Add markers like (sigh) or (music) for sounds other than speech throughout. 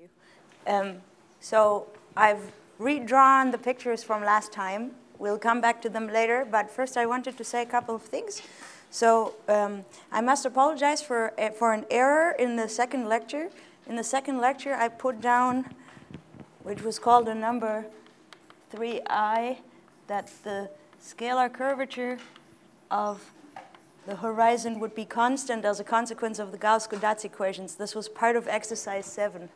you. Um, so I've redrawn the pictures from last time. We'll come back to them later, but first I wanted to say a couple of things. So um, I must apologize for, uh, for an error in the second lecture. In the second lecture, I put down, which was called a number 3i, that the scalar curvature of the horizon would be constant as a consequence of the Gauss-Codazzi equations. This was part of exercise 7.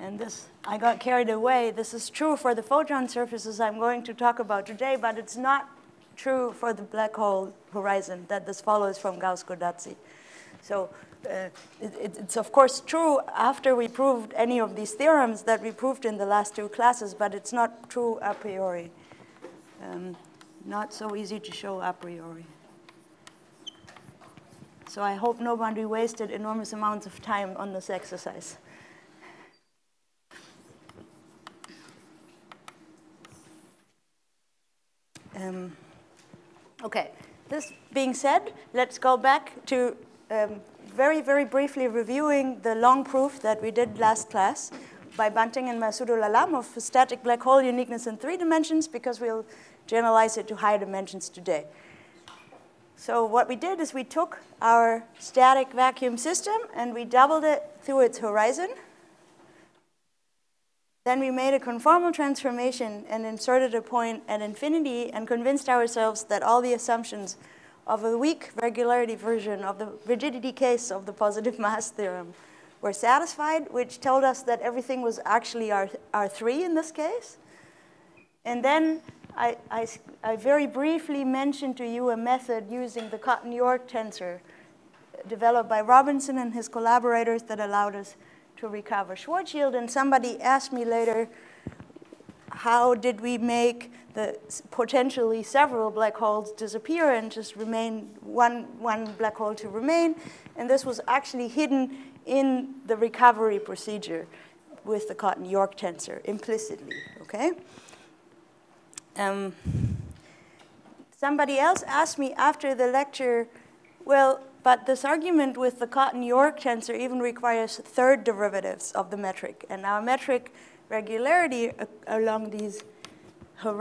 And this, I got carried away. This is true for the photon surfaces I'm going to talk about today, but it's not true for the black hole horizon that this follows from Gauss-Codazzi. So uh, it, it's of course true after we proved any of these theorems that we proved in the last two classes, but it's not true a priori. Um, not so easy to show a priori. So I hope nobody wasted enormous amounts of time on this exercise. Um, okay, this being said, let's go back to um, very, very briefly reviewing the long proof that we did last class by Bunting and Masood-ul-Alam of static black hole uniqueness in three dimensions because we'll generalize it to higher dimensions today. So what we did is we took our static vacuum system and we doubled it through its horizon. Then we made a conformal transformation and inserted a point at infinity and convinced ourselves that all the assumptions of a weak regularity version of the rigidity case of the positive (laughs) mass theorem were satisfied, which told us that everything was actually R, R3 in this case. And then I, I, I very briefly mentioned to you a method using the Cotton-York tensor developed by Robinson and his collaborators that allowed us to recover Schwarzschild. And somebody asked me later, how did we make the potentially several black holes disappear and just remain one, one black hole to remain? And this was actually hidden in the recovery procedure with the Cotton-York tensor implicitly, okay? Um, somebody else asked me after the lecture, well, but this argument with the Cotton-York tensor even requires third derivatives of the metric. And our metric regularity along these uh,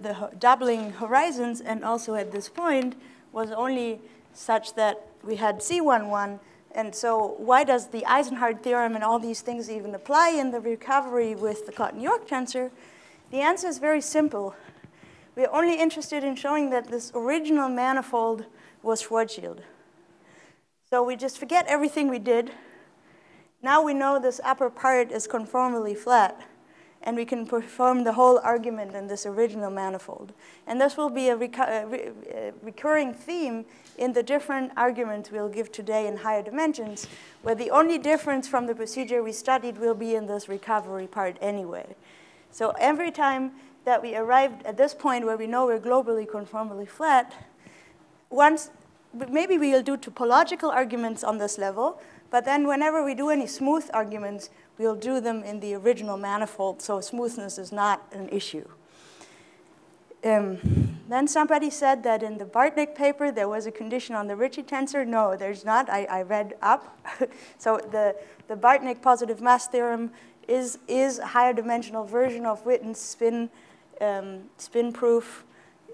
the doubling horizons and also at this point was only such that we had C11. And so why does the Eisenhart theorem and all these things even apply in the recovery with the Cotton-York tensor? The answer is very simple. We're only interested in showing that this original manifold was Schwarzschild. So we just forget everything we did. Now we know this upper part is conformally flat, and we can perform the whole argument in this original manifold. And this will be a, a uh, re a recurring theme in the different arguments we'll give today in higher dimensions, where the only difference from the procedure we studied will be in this recovery part anyway. So every time that we arrived at this point where we know we're globally conformally flat, once maybe we'll do topological arguments on this level, but then whenever we do any smooth arguments, we'll do them in the original manifold, so smoothness is not an issue. Um, then somebody said that in the Bartnik paper there was a condition on the Ricci tensor. No, there's not. I, I read up. (laughs) so the, the Bartnik positive mass theorem is, is a higher dimensional version of Witten's spin, um, spin proof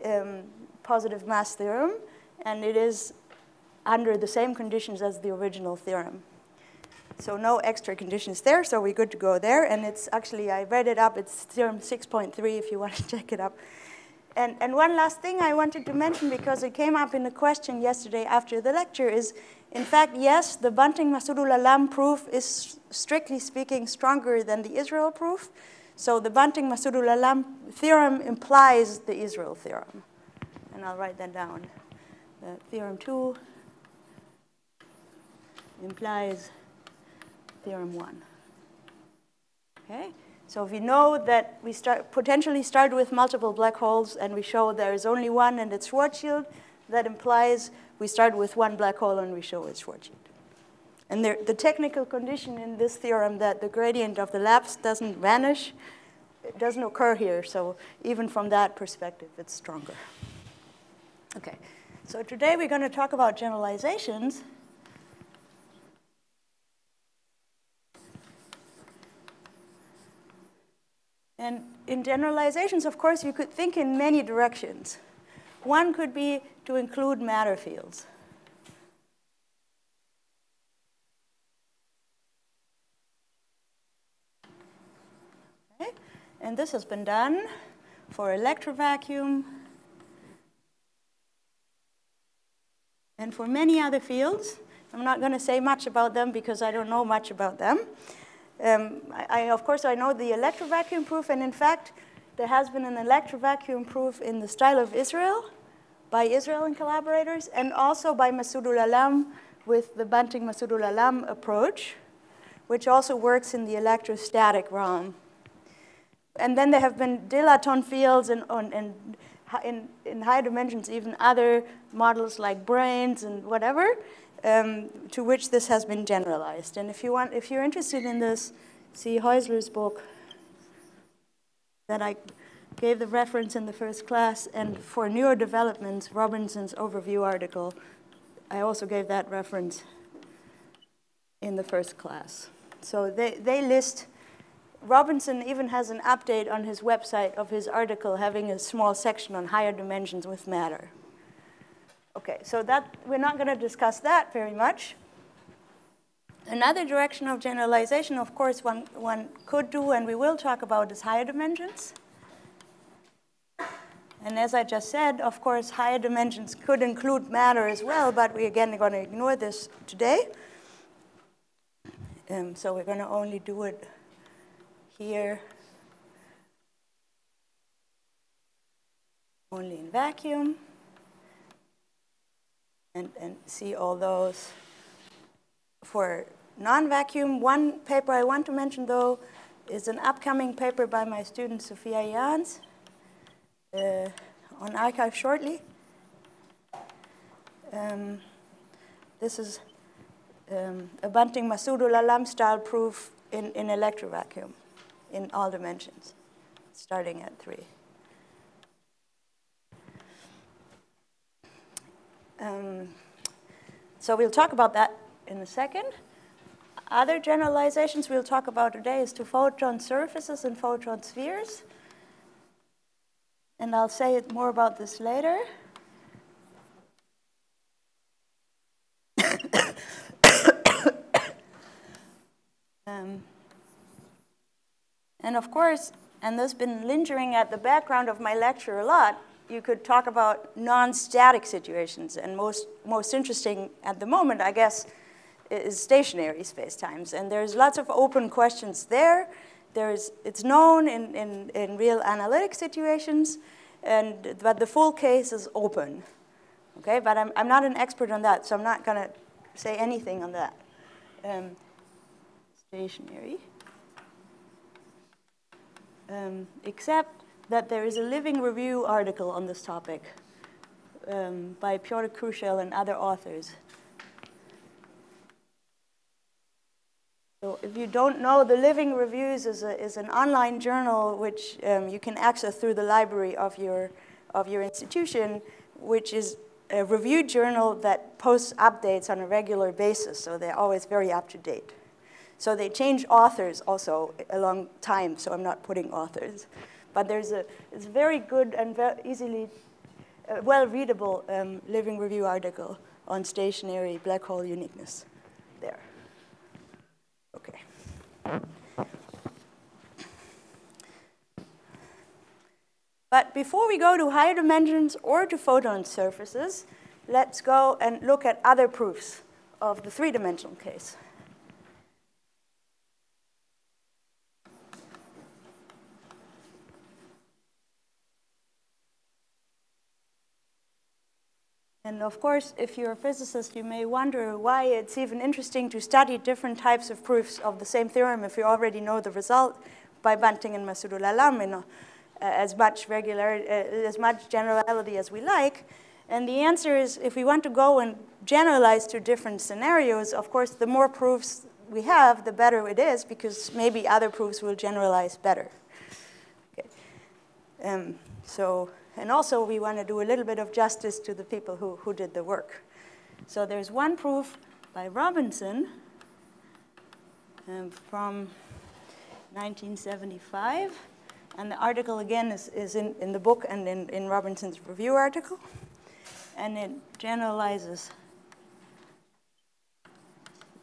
um, positive mass theorem and it is under the same conditions as the original theorem. So no extra conditions there, so we're good to go there. And it's actually, I read it up, it's theorem 6.3 if you (laughs) want to check it up. And, and one last thing I wanted to mention because it came up in a question yesterday after the lecture is, in fact, yes, the Bunting-Masood-ul-Alam proof is strictly speaking stronger than the Israel proof. So the Bunting-Masood-ul-Alam theorem implies the Israel theorem. And I'll write that down that theorem 2 implies theorem 1. Okay? So if we know that we start, potentially start with multiple black holes and we show there is only one and it's Schwarzschild, that implies we start with one black hole and we show it's Schwarzschild. And there, the technical condition in this theorem that the gradient of the lapse doesn't vanish, it doesn't occur here. So even from that perspective, it's stronger. Okay. So today we're going to talk about generalizations. And in generalizations, of course, you could think in many directions. One could be to include matter fields. Okay. And this has been done for electrovacuum, and for many other fields. I'm not going to say much about them because I don't know much about them. Um, I, I, of course, I know the electrovacuum proof, and in fact, there has been an electrovacuum proof in the style of Israel by Israel and collaborators, and also by Masood-ul-Alam with the Bunting Masoudul Alam approach, which also works in the electrostatic realm. And then there have been dilaton fields and, and in, in high dimensions, even other models like branes and whatever, um, to which this has been generalized. And if, you want, if you're interested in this, see Heusler's book that I gave the reference in the first class, and for neurodevelopment, Robinson's overview article, I also gave that reference in the first class. So they, they list, Robinson even has an update on his website of his article having a small section on higher dimensions with matter. Okay, so that, we're not going to discuss that very much. Another direction of generalization, of course, one, one could do, and we will talk about, is higher dimensions. And as I just said, of course, higher dimensions could include matter as well, but we again are going to ignore this today. Um, so we're going to only do it here, only in vacuum and, and see all those. For non-vacuum, one paper I want to mention, though, is an upcoming paper by my student Sophia Jahns uh, on arXiv shortly. Um, this is um, a Bunting Masoudul Alam style proof in, in electrovacuum in all dimensions, starting at three. Um, so we'll talk about that in a second. Other generalizations we'll talk about today is to photon surfaces and photon spheres. And I'll say more about this later. (coughs) um, and of course, and this has been lingering at the background of my lecture a lot, you could talk about non-static situations. And most, most interesting at the moment, I guess, is stationary spacetimes. And there's lots of open questions there. There's, it's known in, in, in real analytic situations, and, but the full case is open. Okay, but I'm, I'm not an expert on that, so I'm not going to say anything on that. Um, stationary. Um, except that there is a living review article on this topic um, by Piotr Chruściel and other authors. So if you don't know, the Living Reviews is, a, is an online journal which um, you can access through the library of your, of your institution, which is a review journal that posts updates on a regular basis, so they're always very up to date. So they change authors also along time, so I'm not putting authors. But there's a it's very good and very easily, uh, well-readable um, living review article on stationary black hole uniqueness there. Okay. But before we go to higher dimensions or to photon surfaces, let's go and look at other proofs of the three-dimensional case. And of course, if you're a physicist, you may wonder why it's even interesting to study different types of proofs of the same theorem if you already know the result by Bunting and Masood-ul-Alam in uh, as much regular, uh, as much generality as we like. And the answer is, if we want to go and generalize to different scenarios, of course, the more proofs we have, the better it is, because maybe other proofs will generalize better. Okay. Um, so and also, we want to do a little bit of justice to the people who, who did the work. So there's one proof by Robinson um, from 1975 And the article, again, is, is in, in the book and in, in Robinson's review article. And it generalizes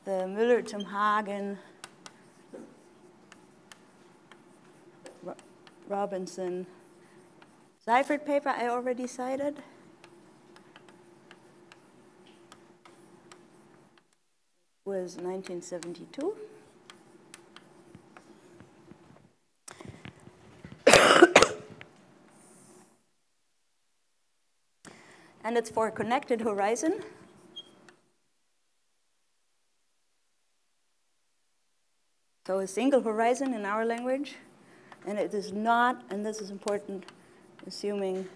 the Müller zum Hagen Robinson Seifert paper I already cited. was 1972. (coughs) and it's for connected horizon. So a single horizon in our language. And it is not, and this is important, assuming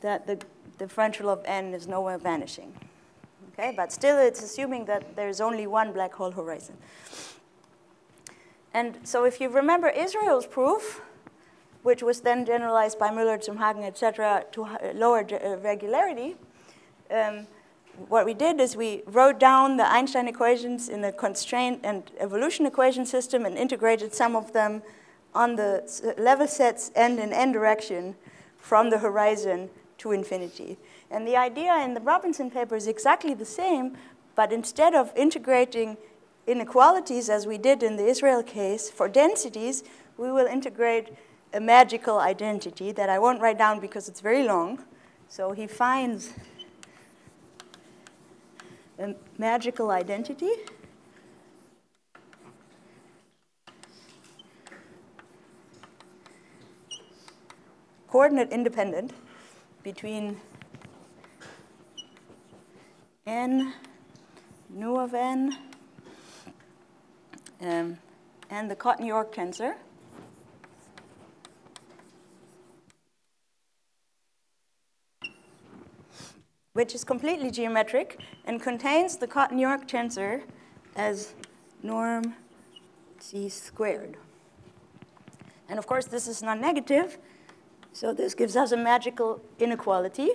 that the differential of n is nowhere vanishing. Okay, but still it's assuming that there's only one black hole horizon. And so if you remember Israel's proof, which was then generalized by Müller, zum Hagen, et cetera, to lower uh, regularity, um, what we did is we wrote down the Einstein equations in a constraint and evolution equation system and integrated some of them on the level sets end in n direction from the horizon to infinity. And the idea in the Robinson paper is exactly the same, but instead of integrating inequalities as we did in the Israel case for densities, we will integrate a magical identity that I won't write down because it's very long. So he finds a magical identity. Coordinate independent between n, nu of n, um, and the Cotton-York tensor. Which is completely geometric and contains the Cotton-York tensor as norm c squared. And of course, this is non-negative, so this gives us a magical inequality.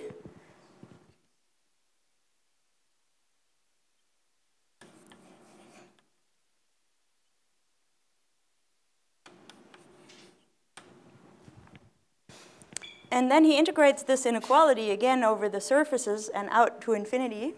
And then he integrates this inequality again over the surfaces and out to infinity.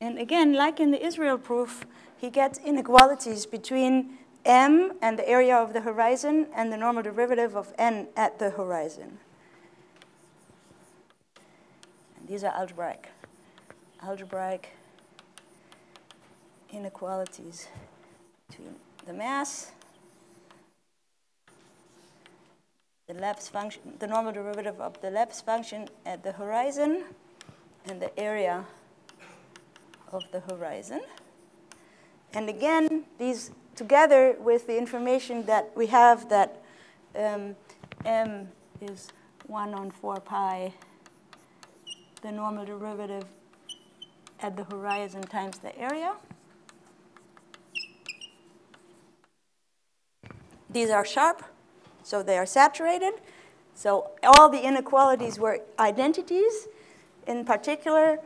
And again, like in the Israel proof, he gets inequalities between m and the area of the horizon and the normal derivative of n at the horizon. And these are algebraic. Algebraic inequalities between the mass, the lapse function, the normal derivative of the lapse function at the horizon, and the area of the horizon. And again, these together with the information that we have that um, m is 1 on 4 pi, the normal derivative at the horizon times the area. These are sharp, so they are saturated. So all the inequalities were identities. In particular,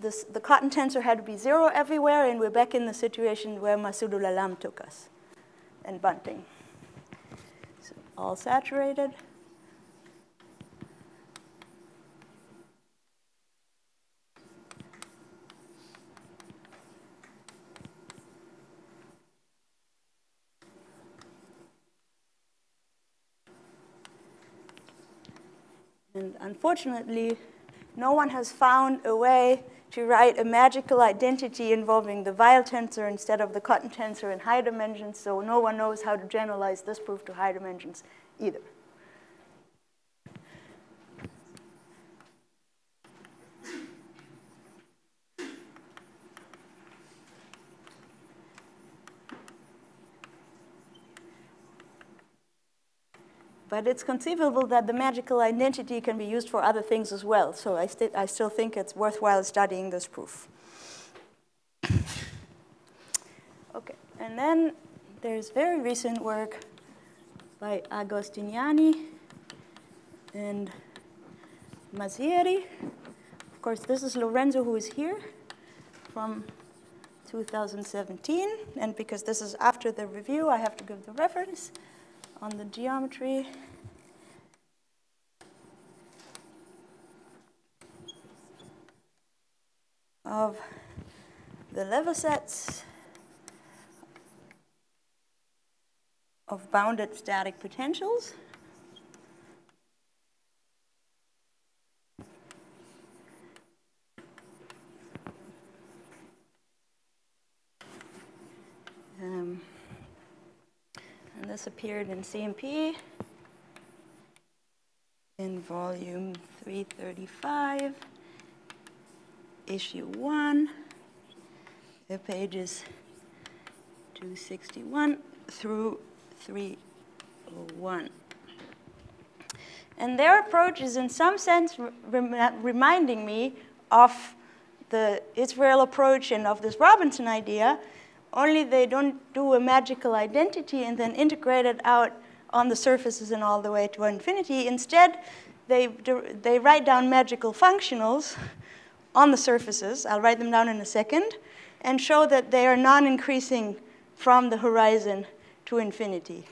this, the cotton tensor had to be zero everywhere, and we're back in the situation where Masood-ul-Alam took us, and bunting. So all saturated. And unfortunately, no one has found a way to write a magical identity involving the Weyl tensor instead of the cotton tensor in high dimensions, so no one knows how to generalize this proof to high dimensions either. But it's conceivable that the magical identity can be used for other things as well. So I, st I still think it's worthwhile studying this proof. okay. And then there's very recent work by Agostiniani and Mazzieri. Of course, this is Lorenzo who is here from 2017. And because this is after the review, I have to give the reference on the geometry. of the level sets of bounded static potentials. Um, and this appeared in CMP in volume 335, issue 1, the pages 261 through 301. And their approach is in some sense rem reminding me of the Israel approach and of this Robinson idea, only they don't do a magical identity and then integrate it out on the surfaces and all the way to infinity. Instead, they, they write down magical functionals (laughs) on the surfaces. I'll write them down in a second and show that they are non-increasing from the horizon to infinity,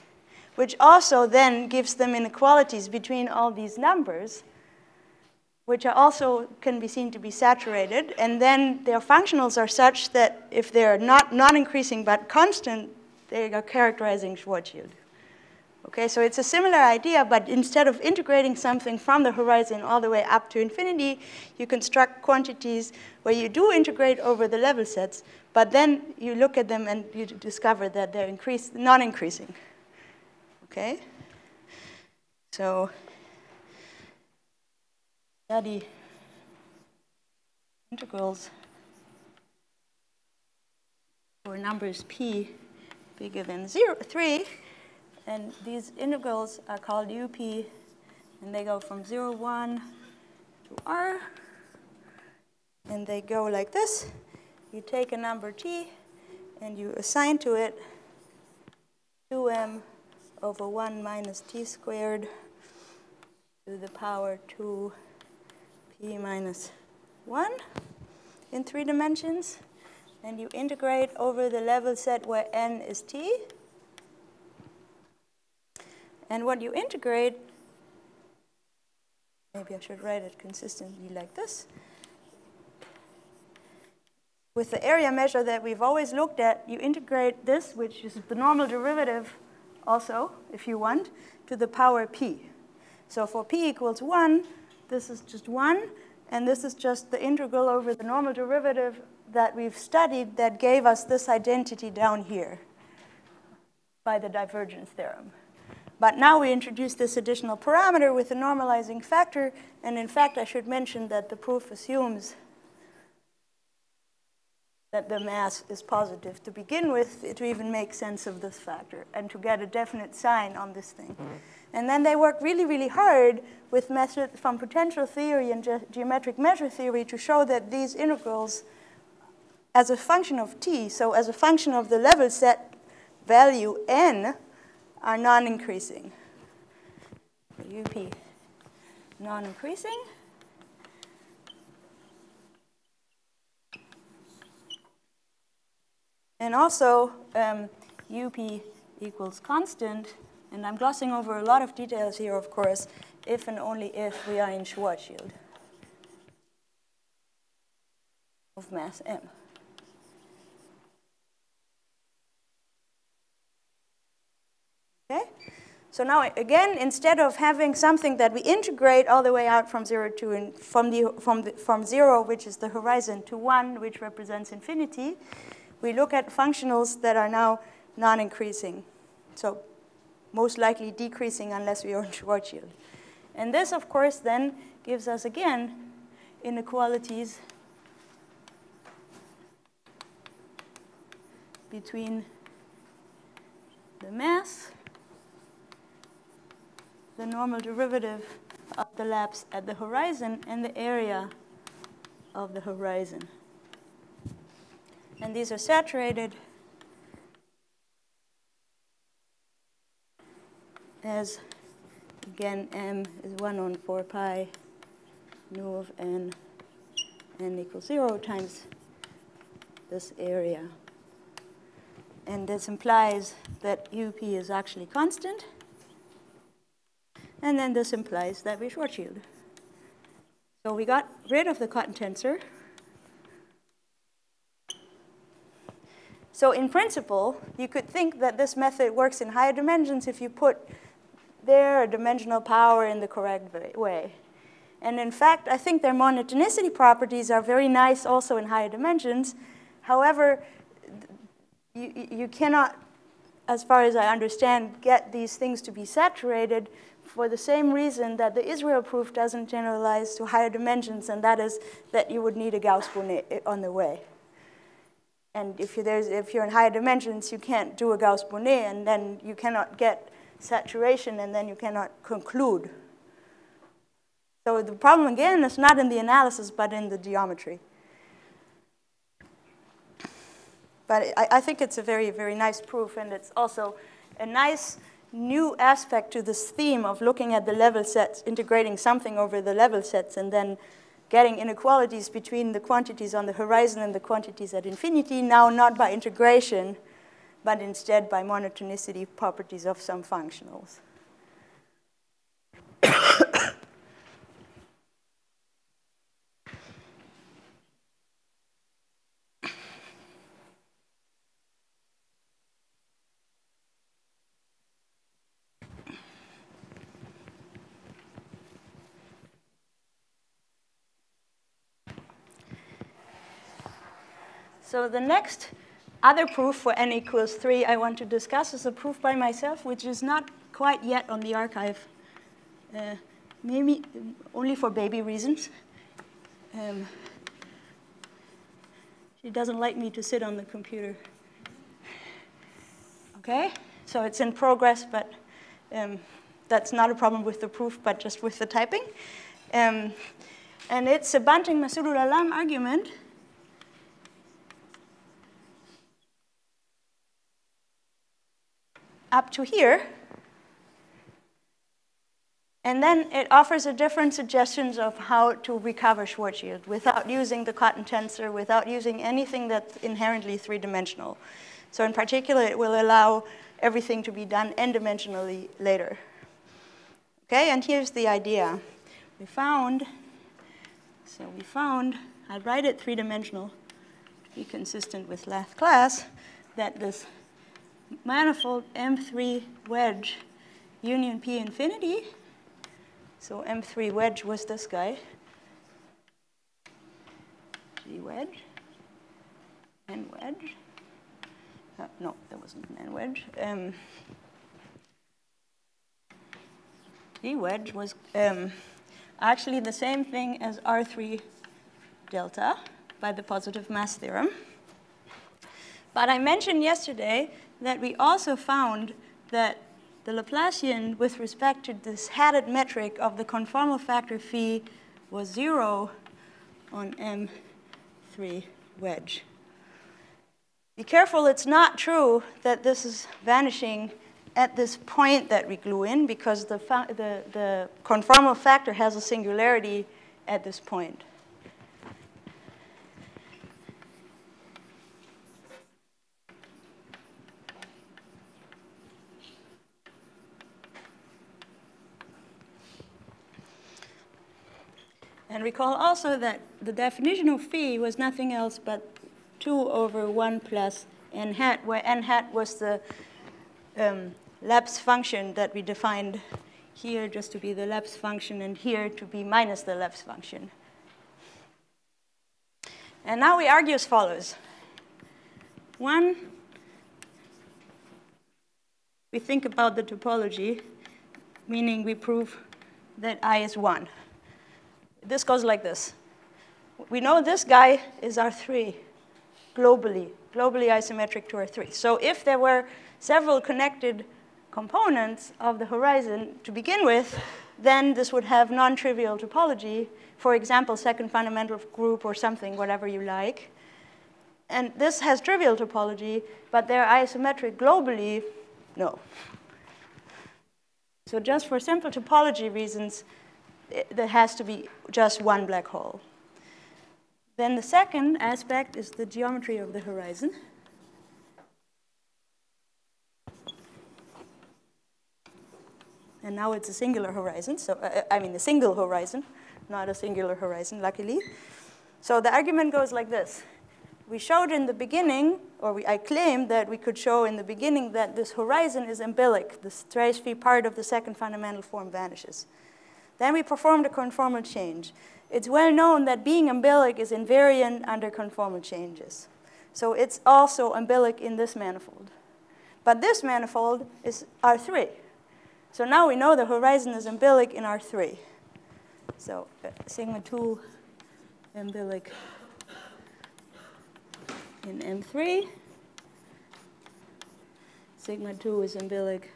which also then gives them inequalities between all these numbers which are also can be seen to be saturated. And then their functionals are such that if they're not, not increasing but constant, they are characterizing Schwarzschild. Okay, so it's a similar idea, but instead of integrating something from the horizon all the way up to infinity, you construct quantities where you do integrate over the level sets, but then you look at them and you discover that they're increase, non-increasing. Okay? So study integrals for numbers p bigger than zero, 3, and these integrals are called up, and they go from 0, 1 to r, and they go like this. You take a number t, and you assign to it 2m over 1 minus t squared to the power 2 p minus 1 in three dimensions. And you integrate over the level set where n is t. And what you integrate, maybe I should write it consistently like this. With the area measure that we've always looked at, you integrate this, which is the normal derivative also, if you want, to the power p. So for p equals 1, this is just 1, and this is just the integral over the normal derivative that we've studied that gave us this identity down here by the divergence theorem. But now we introduce this additional parameter with a normalizing factor, and in fact, I should mention that the proof assumes that the mass is positive to begin with to even make sense of this factor and to get a definite sign on this thing. Mm -hmm. And then they work really, really hard with methods from potential theory and ge geometric measure theory to show that these integrals, as a function of t, so as a function of the level set value n, are non-increasing. UP non-increasing. And also, um, UP equals constant. And I'm glossing over a lot of details here, of course, if and only if we are in Schwarzschild of mass m. Okay? So now, again, instead of having something that we integrate all the way out from 0 to, in, from, the, from, the, from 0, which is the horizon, to 1, which represents infinity, we look at functionals that are now non-increasing. So most likely decreasing unless we are (laughs) in Schwarzschild. And this, of course, then gives us, again, inequalities between the mass, the normal derivative of the lapse at the horizon, and the area of the horizon and these are saturated as again m is 1 on 4 pi nu of n n equals 0 times this area. And this implies that UP is actually constant. And then this implies that we Schwarzschild. So we got rid of the cotton tensor. So in principle, you could think that this method works in higher dimensions if you put their dimensional power in the correct way. And in fact, I think their monotonicity properties are very nice also in higher dimensions. However, you, you cannot, as far as I understand, get these things to be saturated for the same reason that the Israel proof doesn't generalize to higher dimensions, and that is that you would need a Gauss-Bonnet eh, on the way. And if you're, if you're in higher dimensions, you can't do a Gauss-Bonnet, and then you cannot get saturation, and then you cannot conclude. So the problem, again, is not in the analysis, but in the geometry. But I, I think it's a very, very nice proof, and it's also a nice new aspect to this theme of looking at the level sets, integrating something over the level sets, and then getting inequalities between the quantities on the horizon and the quantities at infinity, now not by integration, but instead by monotonicity properties of some functionals. So the next other proof for n equals 3 I want to discuss is a proof by myself, which is not quite yet on the arXiv, uh, maybe only for baby reasons. Um, she doesn't like me to sit on the computer. Okay, so it's in progress, but um, that's not a problem with the proof, but just with the typing. Um, and it's a Bunting-Masood-Alam argument up to here. And then it offers a different suggestions of how to recover Schwarzschild without using the cotton tensor, without using anything that's inherently three-dimensional. So in particular, it will allow everything to be done n-dimensionally later. Okay, and here's the idea. We found, so we found, I write it three-dimensional to be consistent with last class, that this manifold M3 wedge union P infinity. So M3 wedge was this guy. G wedge, N wedge. Uh, no, that wasn't an N wedge. Um, G wedge was um, actually the same thing as R3 delta by the positive mass theorem. But I mentioned yesterday that we also found that the Laplacian with respect to this hatted metric of the conformal factor phi was zero on M3 wedge. Be careful, it's not true that this is vanishing at this point that we glue in because the, the, the conformal factor has a singularity at this point. And recall also that the definition of phi was nothing else but 2 over 1 plus n hat, where n hat was the um, lapse function that we defined here just to be the lapse function and here to be minus the lapse function. And now we argue as follows. One, we think about the topology, meaning we prove that I is 1. This goes like this. We know this guy is R3 globally, globally isometric to R3. So if there were several connected components of the horizon to begin with, then this would have non-trivial topology, for example, second fundamental group or something, whatever you like. And this has trivial topology, but they're isometric globally, no. So just for simple topology reasons, there has to be just one black hole. Then the second aspect is the geometry of the horizon. And now it's a singular horizon, so uh, I mean a single horizon, not a singular horizon, luckily. So the argument goes like this. We showed in the beginning, or we, I claimed that we could show in the beginning that this horizon is umbilic. The trace free part of the second fundamental form vanishes. Then we performed a conformal change. It's well known that being umbilic is invariant under conformal changes. So it's also umbilic in this manifold. But this manifold is R3. So now we know the horizon is umbilic in R3. So uh, sigma 2 umbilic in M3. Sigma 2 is umbilic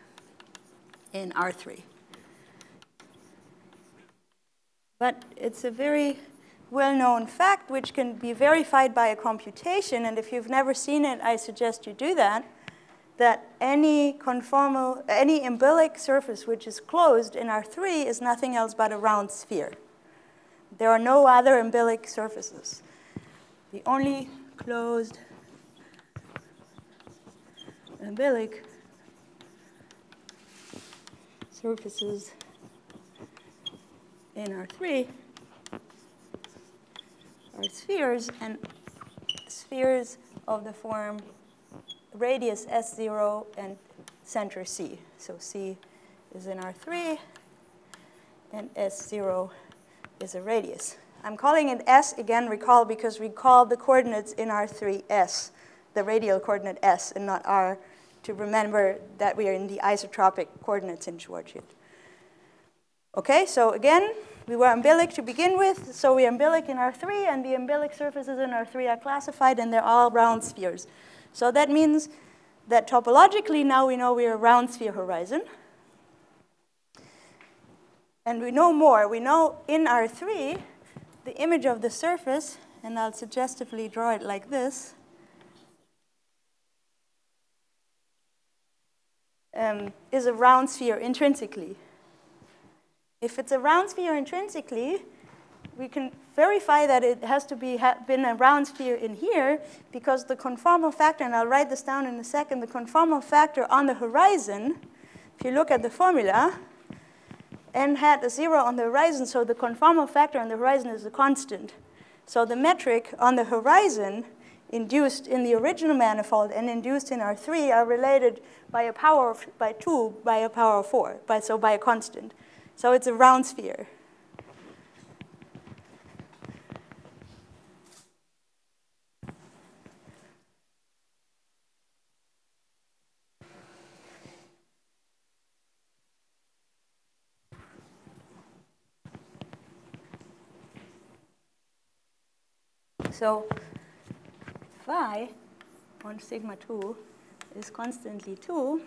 in R3. But it's a very well-known fact which can be verified by a computation. And if you've never seen it, I suggest you do that, that any conformal, any umbilic surface which is closed in R3 is nothing else but a round sphere. There are no other umbilic surfaces. The only closed umbilic surfaces in R3 are spheres and spheres of the form radius S0 and center C. So C is in R3 and S0 is a radius. I'm calling it S again, recall, because we call the coordinates in R3 S, the radial coordinate S and not R, to remember that we are in the isotropic coordinates in Schwarzschild. Okay, so again, we were umbilic to begin with, so we umbilic in R3, and the umbilic surfaces in R3 are classified, and they're all round spheres. So that means that topologically now we know we're a round sphere horizon. And we know more. We know in R3, the image of the surface, and I'll suggestively draw it like this, um, is a round sphere intrinsically. If it's a round sphere intrinsically, we can verify that it has to be been a round sphere in here because the conformal factor, and I'll write this down in a second, the conformal factor on the horizon, if you look at the formula, n hat is zero on the horizon, so the conformal factor on the horizon is a constant. So the metric on the horizon induced in the original manifold and induced in R3 are related by a power of, by 2 by a power of 4, by, so by a constant. So it's a round sphere. So phi on sigma 2 is constantly 2.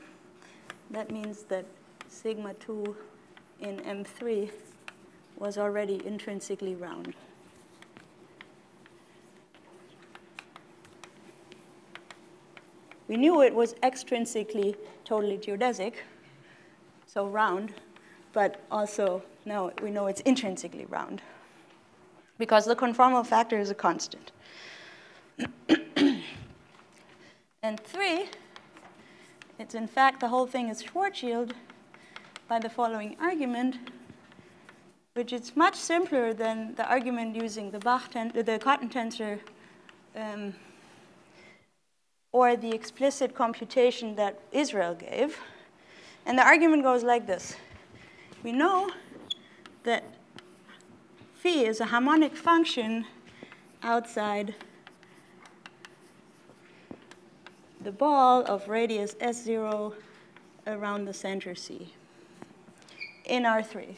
That means that sigma 2 in M3 was already intrinsically round. We knew it was extrinsically totally geodesic, so round, but also now we know it's intrinsically round because the conformal factor is a constant. (coughs) and three, it's in fact the whole thing is Schwarzschild by the following argument, which is much simpler than the argument using the Bach the cotton tensor um, or the explicit computation that Israel gave. And the argument goes like this. We know that phi is a harmonic function outside the ball of radius S0 around the center C in R3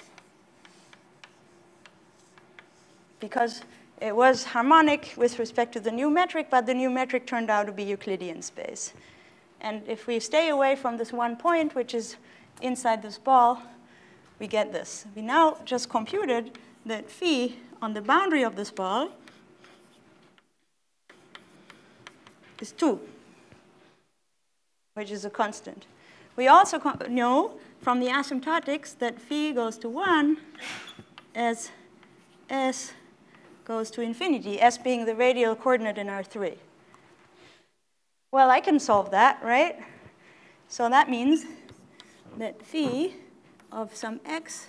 because it was harmonic with respect to the new metric, but the new metric turned out to be Euclidean space. And if we stay away from this one point, which is inside this ball, we get this. We now just computed that phi on the boundary of this ball is 2, which is a constant. We also know from the asymptotics that phi goes to 1 as s goes to infinity, s being the radial coordinate in R3. Well, I can solve that, right? So that means that phi of some x,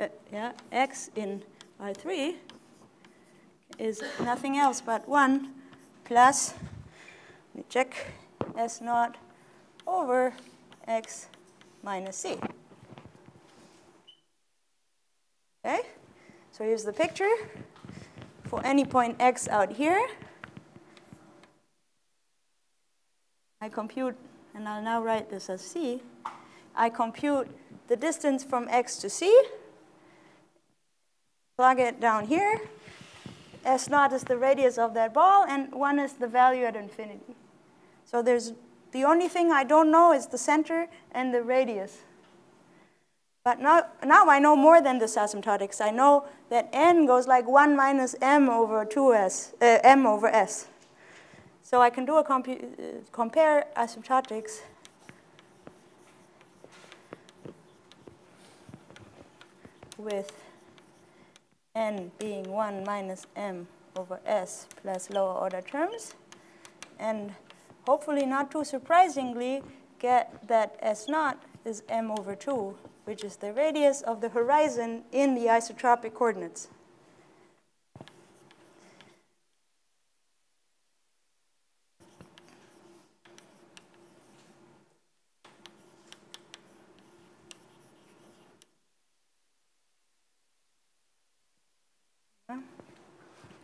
uh, yeah, x in R3 is nothing else but 1 plus, let me check, s naught over x minus c. Okay, so here's the picture. For any point x out here, I compute, and I'll now write this as c, I compute the distance from x to c, plug it down here, S naught is the radius of that ball, and 1 is the value at infinity. So there's the only thing I don't know is the center and the radius. But now, now I know more than this asymptotics. I know that n goes like 1 minus m over 2s, uh, m over s. So I can do a uh, compare asymptotics with n being 1 minus m over s plus lower order terms. And hopefully not too surprisingly, get that S naught is m over 2, which is the radius of the horizon in the isotropic coordinates.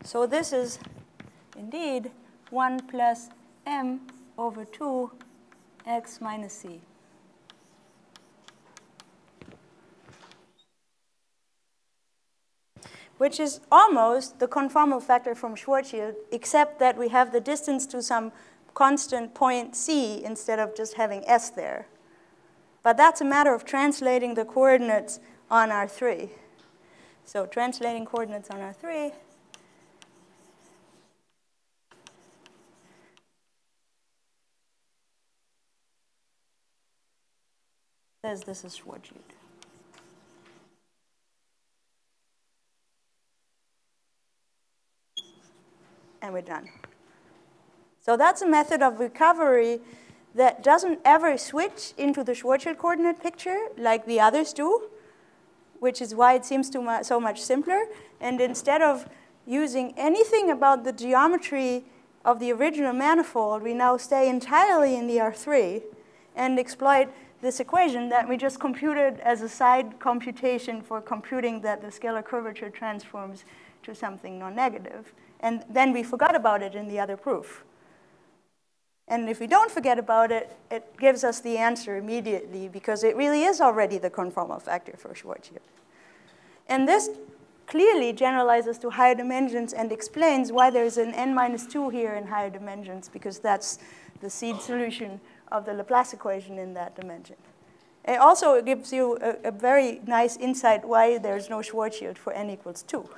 So this is indeed 1 plus m over 2 x minus c. which is almost the conformal factor from Schwarzschild, except that we have the distance to some constant point c instead of just having s there. But that's a matter of translating the coordinates on R3. So translating coordinates on R3, says this is Schwarzschild. And we're done. So that's a method of recovery that doesn't ever switch into the Schwarzschild coordinate picture like the others do, which is why it seems to so much simpler. And instead of using anything about the geometry of the original manifold, we now stay entirely in the R3 and exploit this equation that we just computed as a side computation for computing that the scalar curvature transforms to something non-negative. And then we forgot about it in the other proof. And if we don't forget about it, it gives us the answer immediately because it really is already the conformal factor for Schwarzschild. And this clearly generalizes to higher dimensions and explains why there's an n minus 2 here in higher dimensions because that's the seed solution of the Laplace equation in that dimension. It also gives you a, a very nice insight why there's no Schwarzschild for n equals 2,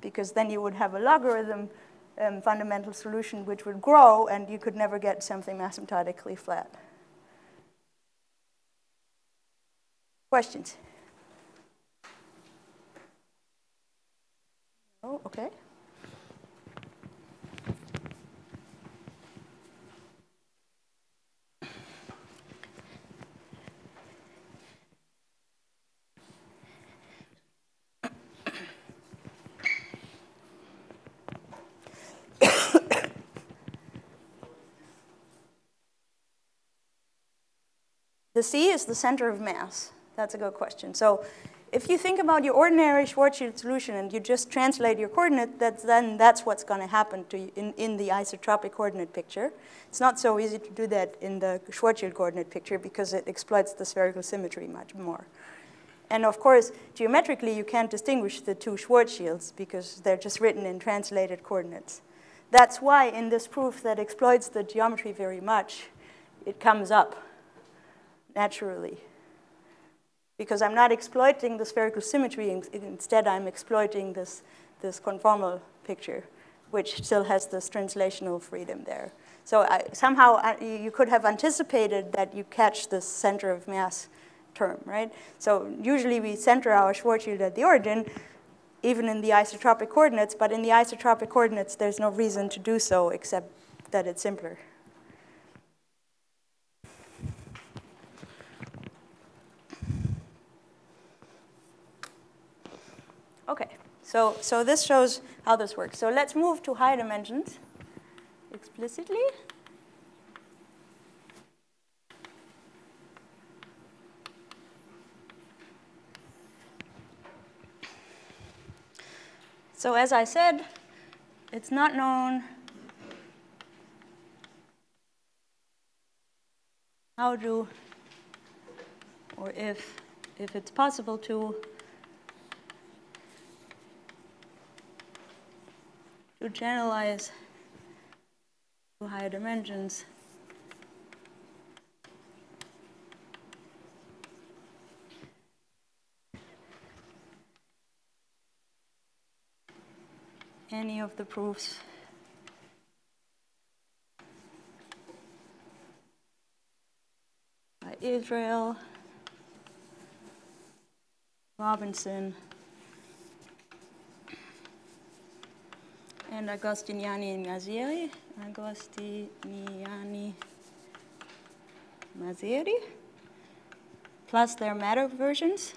because then you would have a logarithm um, fundamental solution which would grow, and you could never get something asymptotically flat. Questions? Oh, okay. The C is the center of mass. That's a good question. So if you think about your ordinary Schwarzschild solution and you just translate your coordinate, that's, then that's what's going to happen to you in, in the isotropic coordinate picture. It's not so easy to do that in the Schwarzschild coordinate picture because it exploits the spherical symmetry much more. And of course, geometrically, you can't distinguish the two Schwarzschilds because they're just written in translated coordinates. That's why in this proof that exploits the geometry very much, it comes up naturally. Because I'm not exploiting the spherical symmetry, instead I'm exploiting this, this conformal picture, which still has this translational freedom there. So I, somehow I, you could have anticipated that you catch this center of mass term, right? So usually we center our Schwarzschild at the origin, even in the isotropic coordinates, but in the isotropic coordinates, there's no reason to do so except that it's simpler. Okay, so, so this shows how this works. So let's move to high dimensions explicitly. So as I said, it's not known how to, or if, if it's possible to, to generalize to higher dimensions any of the proofs. By Israel, Robinson, and Agostiniani Mazzieri. Agostiniani Mazzieri, plus their matter versions.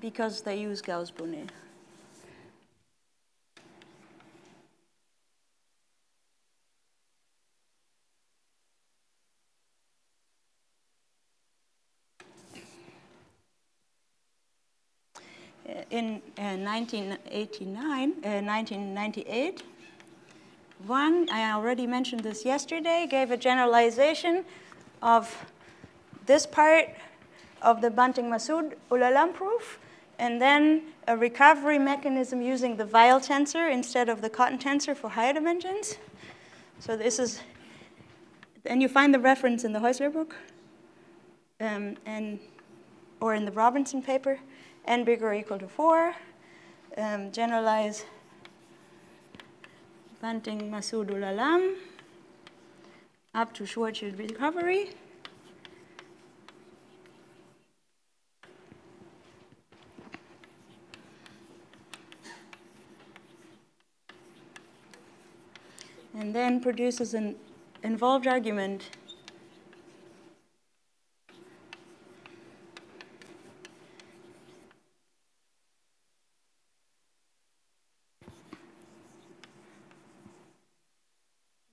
because they use Gauss-Bonnet. In uh, 1989, uh, 1998, one, I already mentioned this yesterday, gave a generalization of this part of the Banting-Masoud Ulalam proof and then a recovery mechanism using the Weyl tensor instead of the Cotton tensor for higher dimensions. So this is, and you find the reference in the Heusler book, um, and, or in the Robinson paper, n bigger or equal to 4, um, generalize Bunting-Masood-ul-Alam up to Schwarzschild recovery. and then produces an involved argument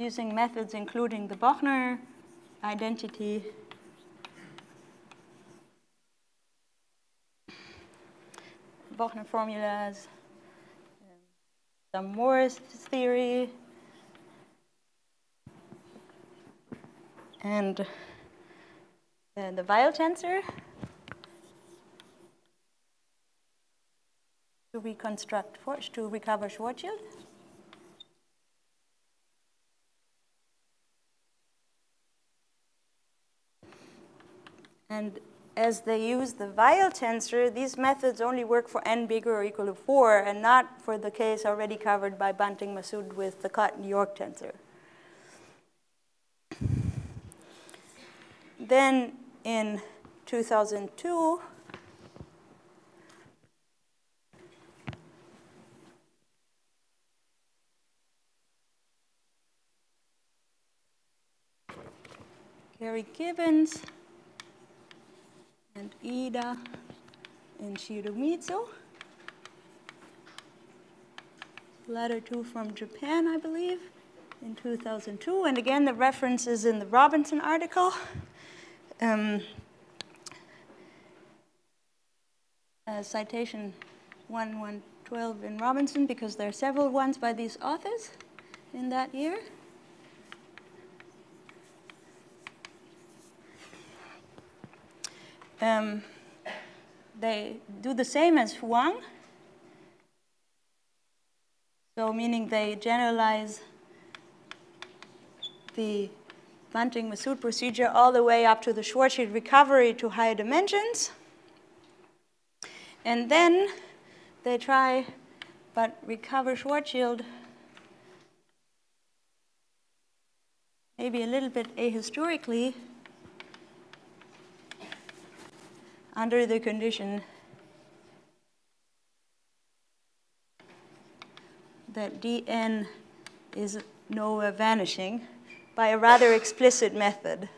using methods including the Bochner identity Bochner formulas, some Morse theory, and uh, the Weyl tensor to reconstruct, to recover Schwarzschild. And as they use the Weyl tensor, these methods only work for n bigger or equal to 4 and not for the case already covered by Bunting-Masood with the Cotton-York tensor. Then in 2002, Gary Gibbons and Ida and Shiromizu. Letter two from Japan, I believe, in 2002. And again, the reference is in the Robinson article. Um, uh, citation 1112 in Robinson because there are several ones by these authors in that year. Um, they do the same as Hwang. So meaning they generalize the Bunting-Masood procedure all the way up to the Schwarzschild recovery to higher dimensions. And then they try, but recover Schwarzschild maybe a little bit ahistorically, under the condition that dn is nowhere vanishing by a rather explicit method,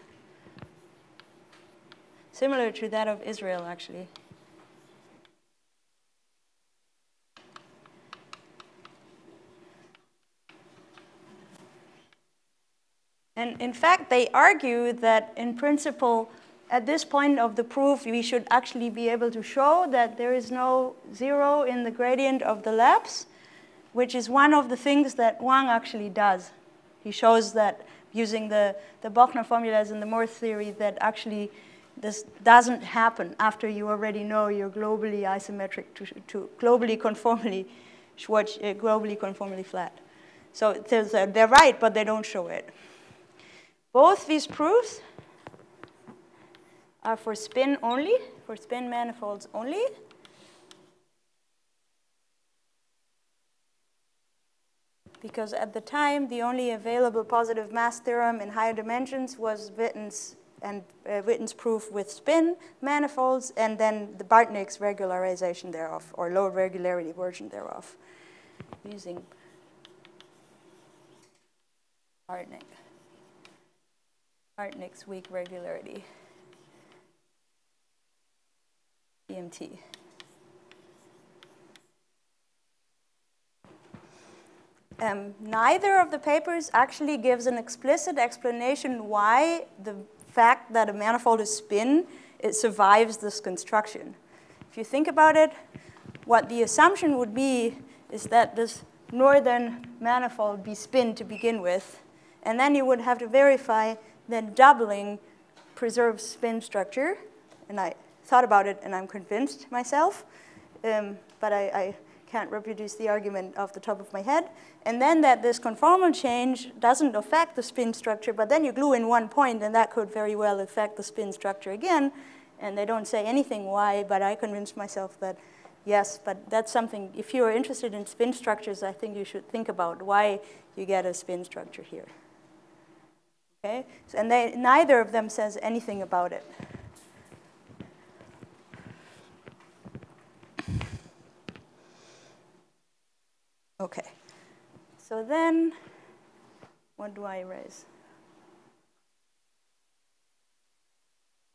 similar to that of Israel, actually. And in fact, they argue that in principle, at this point of the proof, we should actually be able to show that there is no zero in the gradient of the lapse, which is one of the things that Hwang actually does. He shows that using the, the Bochner formulas and the Morse theory that actually this doesn't happen after you already know you're globally isometric to, to globally conformally uh, globally conformally flat. So they're right, but they don't show it. Both these proofs are for spin only, for spin manifolds only. Because at the time, the only available positive mass theorem in higher dimensions was Witten's and uh, Witten's proof with spin manifolds, and then the Bartnik's regularization thereof, or low regularity version thereof, using Bartnik. Bartnik's weak regularity, EMT. Um, neither of the papers actually gives an explicit explanation why the fact that a manifold is spin, it survives this construction. If you think about it, what the assumption would be is that this northern manifold be spin to begin with, and then you would have to verify then doubling preserves spin structure. And I thought about it and I'm convinced myself, um, but I, I, can't reproduce the argument off the top of my head. And then that this conformal change doesn't affect the spin structure, but then you glue in one point and that could very well affect the spin structure again. And they don't say anything why, but I convinced myself that yes, but that's something, if you're interested in spin structures, I think you should think about why you get a spin structure here. Okay? So, and they, neither of them says anything about it. Okay. So then, what do I erase?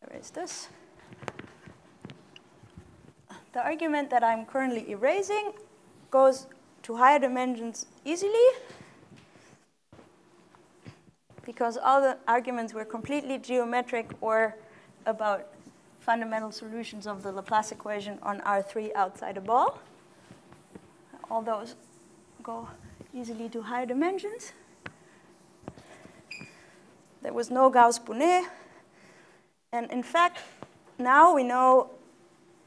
Erase this. The argument that I'm currently erasing goes to higher dimensions easily because all the arguments were completely geometric or about fundamental solutions of the Laplace equation on R3 outside a ball. All those go easily to higher dimensions. There was no Gauss-Bonnet. And in fact, now we know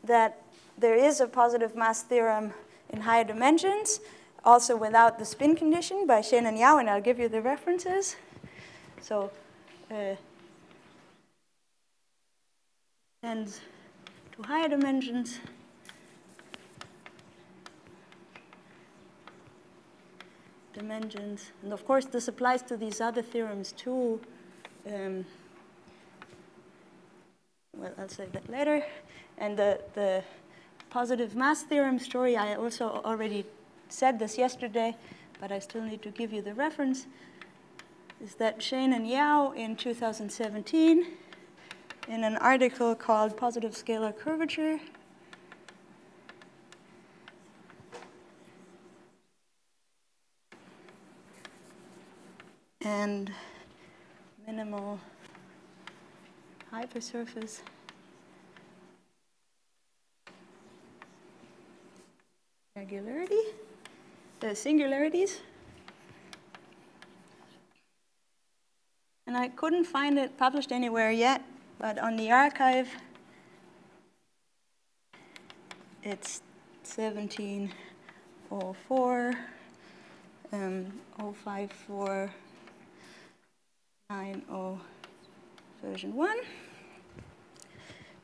that there is a positive mass theorem in higher dimensions, also without the spin condition by Schoen and Yau, and I'll give you the references. So uh, tends to higher dimensions. Dimensions. And of course, this applies to these other theorems too. Um, well, I'll say that later. And the, the positive mass theorem story, I also already said this yesterday, but I still need to give you the reference is that Schoen and Yau in 2017 in an article called Positive Scalar Curvature and minimal hypersurface regularity, the singularities. And I couldn't find it published anywhere yet, but on the arXiv, it's 1704, um, 05490 version 1.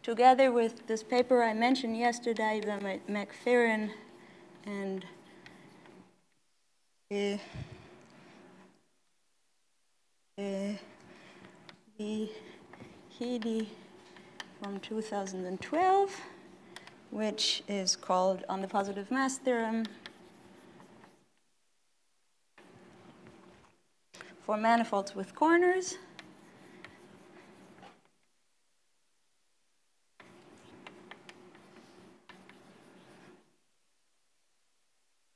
Together with this paper I mentioned yesterday by McFeron and uh, uh, Heady from 2012, which is called On the Positive Mass Theorem for manifolds with corners.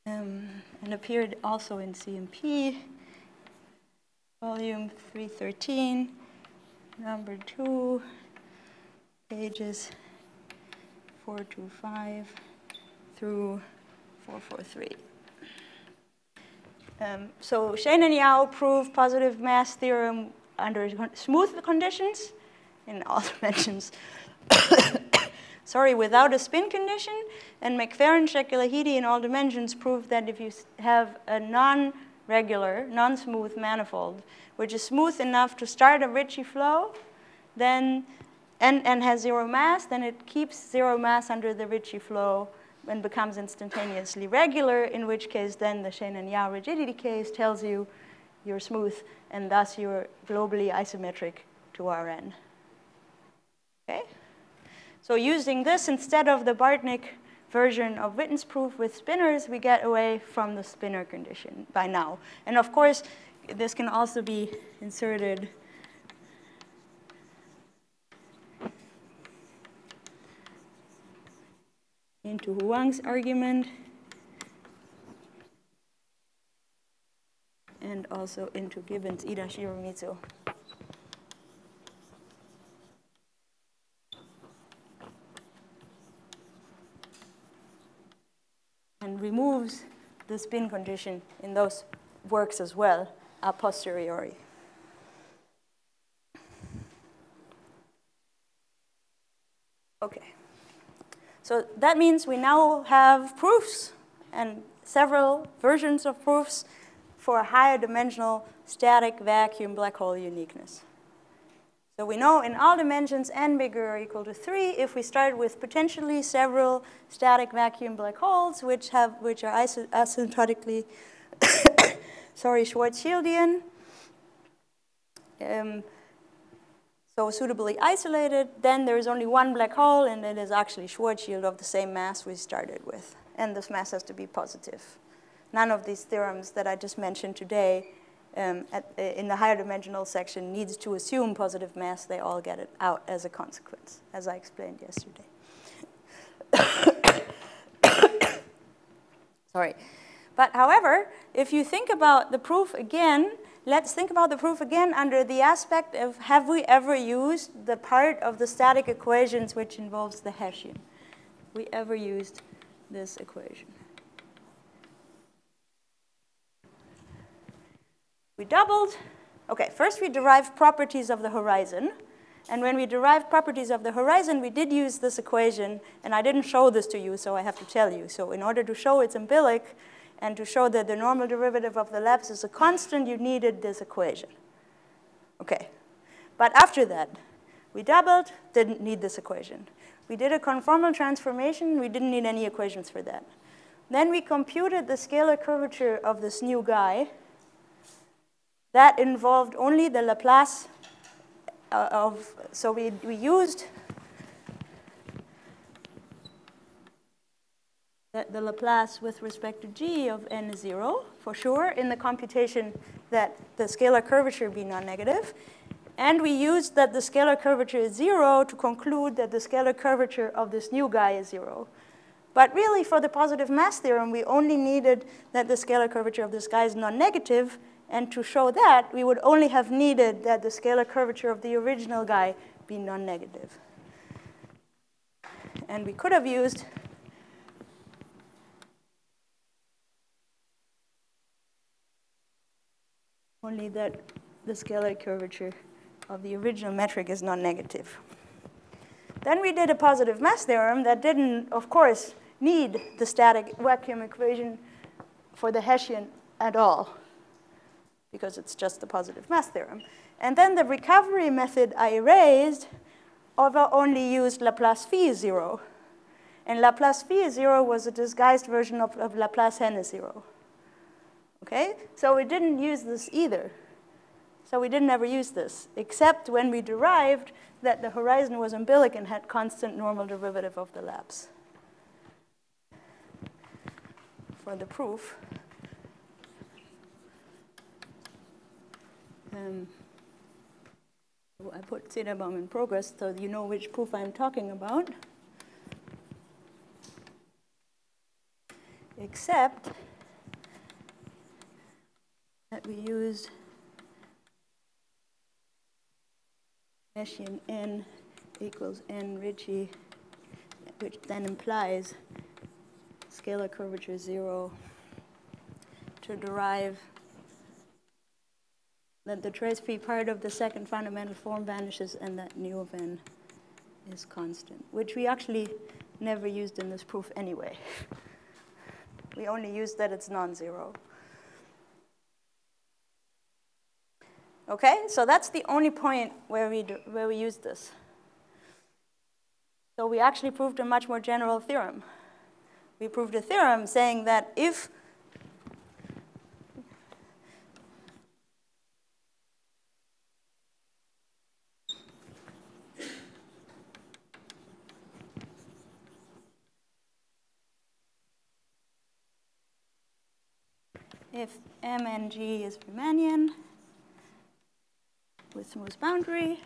Um, and appeared also in CMP, volume 313, number 2, pages 425 through 443. Um, so Schoen and Yau prove positive mass theorem under smooth conditions in all (laughs) dimensions. (coughs) Sorry, without a spin condition. And McFeron, Székelyhidi in all dimensions prove that if you have a non-regular, non-smooth manifold, which is smooth enough to start a Ricci flow, then and, and has zero mass, then it keeps zero mass under the Ricci flow and becomes instantaneously regular, in which case then the Schoen and Yau rigidity case tells you you're smooth, and thus you're globally isometric to Rn. Okay? So using this instead of the Bartnik version of Witten's proof with spinors, we get away from the spinor condition by now. And of course, this can also be inserted into Hwang's argument and also into Gibbons Ida Shiromizu. And removes the spin condition in those works as well a posteriori. Okay. So that means we now have proofs and several versions of proofs for a higher dimensional static vacuum black hole uniqueness. So we know in all dimensions n bigger or equal to 3 if we start with potentially several static vacuum black holes which, have, which are asymptotically (coughs) sorry, Schwarzschildian. Um, so suitably isolated, then there is only one black hole, and it is actually Schwarzschild of the same mass we started with. And this mass has to be positive. None of these theorems that I just mentioned today um, at, uh, in the higher dimensional section needs to assume positive mass. They all get it out as a consequence, as I explained yesterday. (coughs) Sorry. But however, if you think about the proof again, let's think about the proof again under the aspect of have we ever used the part of the static equations which involves the Hessian? We ever used this equation? We doubled. Okay, first we derived properties of the horizon. And when we derived properties of the horizon, we did use this equation. And I didn't show this to you, so I have to tell you. So in order to show it's umbilic, and to show that the normal derivative of the lapse is a constant, you needed this equation. Okay. But after that, we doubled, didn't need this equation. We did a conformal transformation, we didn't need any equations for that. Then we computed the scalar curvature of this new guy. That involved only the Laplace uh, of, so we, we used the Laplace with respect to g of n is 0, for sure, in the computation that the scalar curvature be non-negative. And we used that the scalar curvature is 0 to conclude that the scalar curvature of this new guy is 0. But really, for the positive mass theorem, we only needed that the scalar curvature of this guy is non-negative. And to show that, we would only have needed that the scalar curvature of the original guy be non-negative. And we could have used only that the scalar curvature of the original metric is non-negative. Then we did a positive mass theorem that didn't, of course, need the static vacuum equation for the Hessian at all, because it's just the positive mass theorem. And then the recovery method I erased only used Laplace phi zero. And Laplace phi zero was a disguised version of, of Laplace is zero. Okay? So we didn't use this either. So we didn't ever use this, except when we derived that the horizon was umbilic and had constant normal derivative of the lapse. For the proof, um, I put Cederbaum in progress so you know which proof I'm talking about. Except that we used Hessian n equals n Ricci, which then implies scalar curvature 0 to derive that the trace-free part of the second fundamental form vanishes and that nu of n is constant, which we actually never used in this proof anyway. (laughs) we only used that it's non-zero. Okay, so that's the only point where we, do, where we use this. So we actually proved a much more general theorem. We proved a theorem saying that if if MNG is Riemannian with smooth boundary,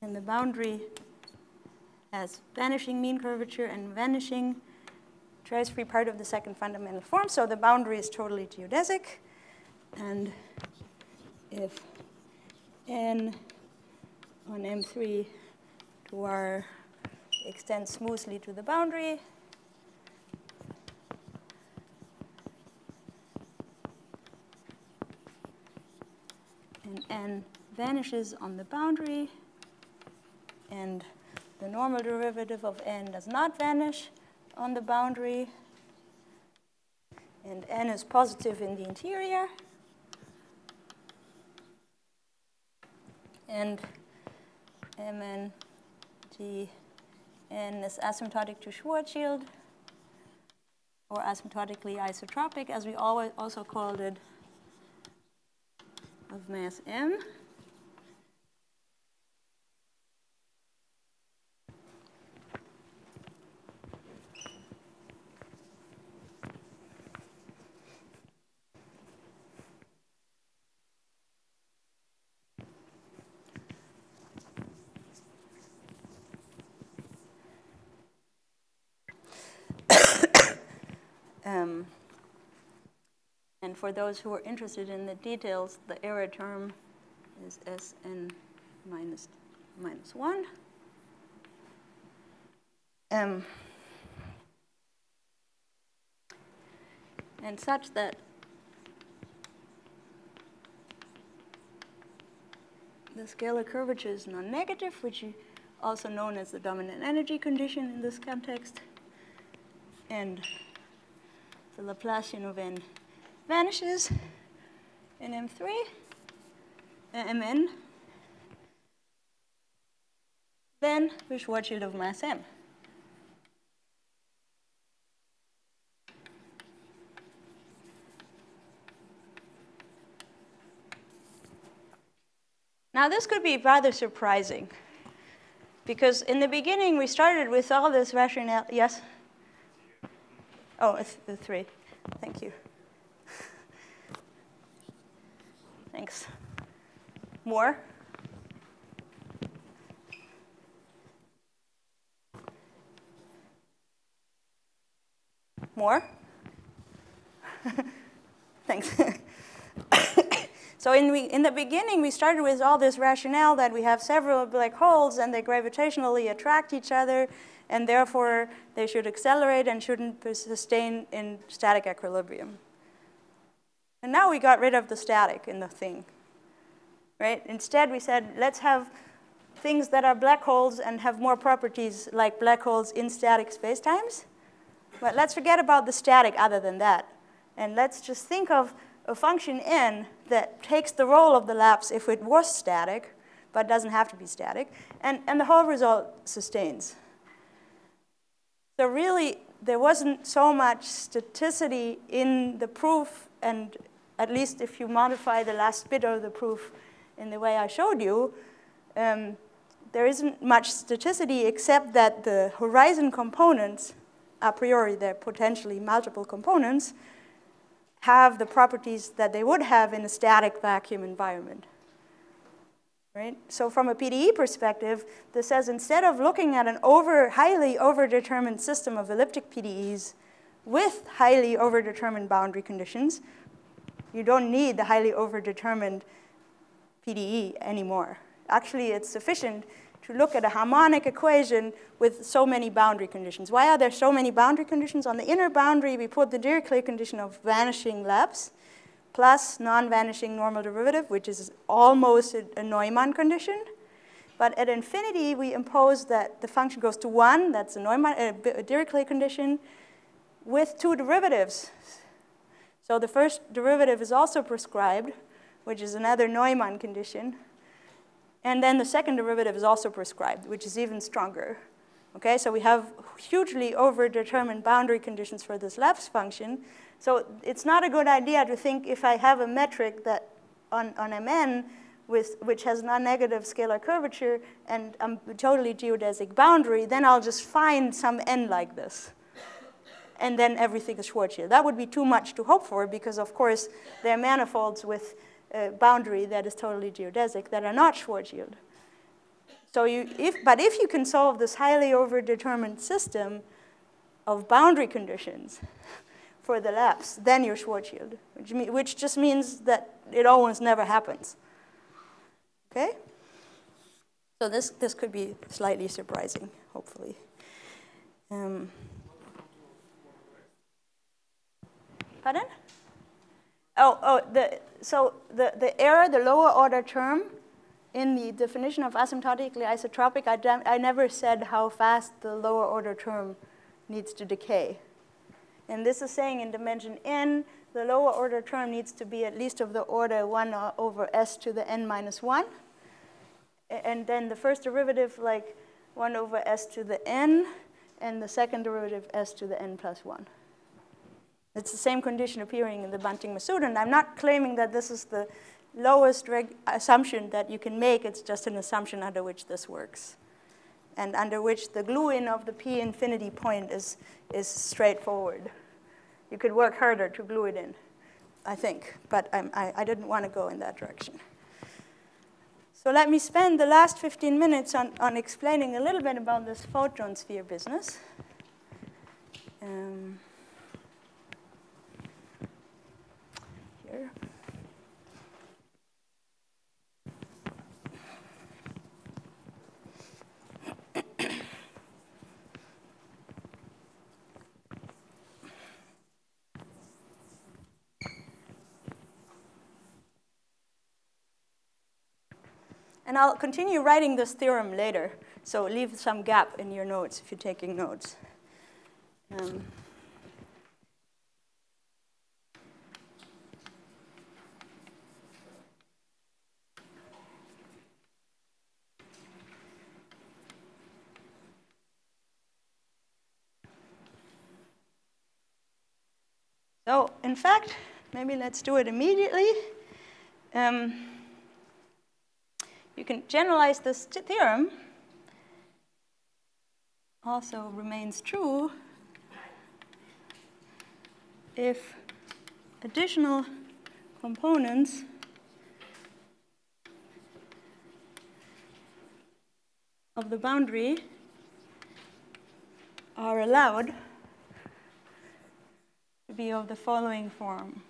and the boundary has vanishing mean curvature and vanishing trace-free part of the second fundamental form. So the boundary is totally geodesic. And if n on M3 to R extends smoothly to the boundary. And n vanishes on the boundary, and the normal derivative of n does not vanish on the boundary, and n is positive in the interior. And Mn n this asymptotic to Schwarzschild or asymptotically isotropic, as we always also called it, of mass m. Um, and for those who are interested in the details, the error term is Sn minus, minus 1. Um, and such that the scalar curvature is non-negative, which is also known as the dominant energy condition in this context. And the Laplacian of n vanishes in M3, uh, Mn, then the Schwarzschild of mass m. Now this could be rather surprising because in the beginning we started with all this rationale, yes? Oh, it's the three. Thank you. Thanks. More? More? (laughs) Thanks. (coughs) so in, we, in the beginning, we started with all this rationale that we have several black holes and they gravitationally attract each other and therefore they should accelerate and shouldn't sustain in static equilibrium. And now we got rid of the static in the thing, right? Instead, we said, let's have things that are black holes and have more properties like black holes in static spacetimes. But let's forget about the static other than that. And let's just think of a function n that takes the role of the lapse if it was static, but doesn't have to be static, and, and the whole result sustains. So really, there wasn't so much staticity in the proof, and at least if you modify the last bit of the proof in the way I showed you, um, there isn't much staticity except that the horizon components, a priori they're potentially multiple components, have the properties that they would have in a static vacuum environment. Right? So from a PDE perspective, this says instead of looking at an over, highly overdetermined system of elliptic PDEs with highly overdetermined boundary conditions, you don't need the highly overdetermined PDE anymore. Actually, it's sufficient to look at a harmonic equation with so many boundary conditions. Why are there so many boundary conditions? On the inner boundary, we put the Dirichlet condition of vanishing lapse plus non-vanishing normal derivative, which is almost a, a Neumann condition. But at infinity, we impose that the function goes to 1, that's a, Neumann, a Dirichlet condition, with two derivatives. So the first derivative is also prescribed, which is another Neumann condition. And then the second derivative is also prescribed, which is even stronger. Okay, so we have hugely overdetermined boundary conditions for this lapse function. So it's not a good idea to think if I have a metric that on, on Mn with, which has non-negative scalar curvature and a totally geodesic boundary, then I'll just find some n like this. And then everything is Schwarzschild. That would be too much to hope for because, of course, there are manifolds with uh, boundary that is totally geodesic that are not Schwarzschild. So you, if, but if you can solve this highly overdetermined system of boundary conditions (laughs) for the lapse, then you're Schwarzschild, which, which just means that it almost never happens. Okay? So this, this could be slightly surprising, hopefully. Um, pardon? Oh, oh the, so the, the error, the lower order term, in the definition of asymptotically isotropic, I, I never said how fast the lower order term needs to decay. And this is saying in dimension n, the lower order term needs to be at least of the order 1 over s to the n minus 1. And then the first derivative, like 1 over s to the n, and the second derivative, s to the n plus 1. It's the same condition appearing in the Bunting-Masood, I'm not claiming that this is the lowest assumption that you can make. It's just an assumption under which this works, and under which the glue-in of the p infinity point is, is straightforward. You could work harder to glue it in, I think, but I, I didn't want to go in that direction. So let me spend the last 15 minutes on, on explaining a little bit about this photon sphere business. Um, here. And I'll continue writing this theorem later, so leave some gap in your notes if you're taking notes. Um, So in fact, maybe let's do it immediately. Um, you can generalize this theorem. Also remains true if additional components of the boundary are allowed be of the following form.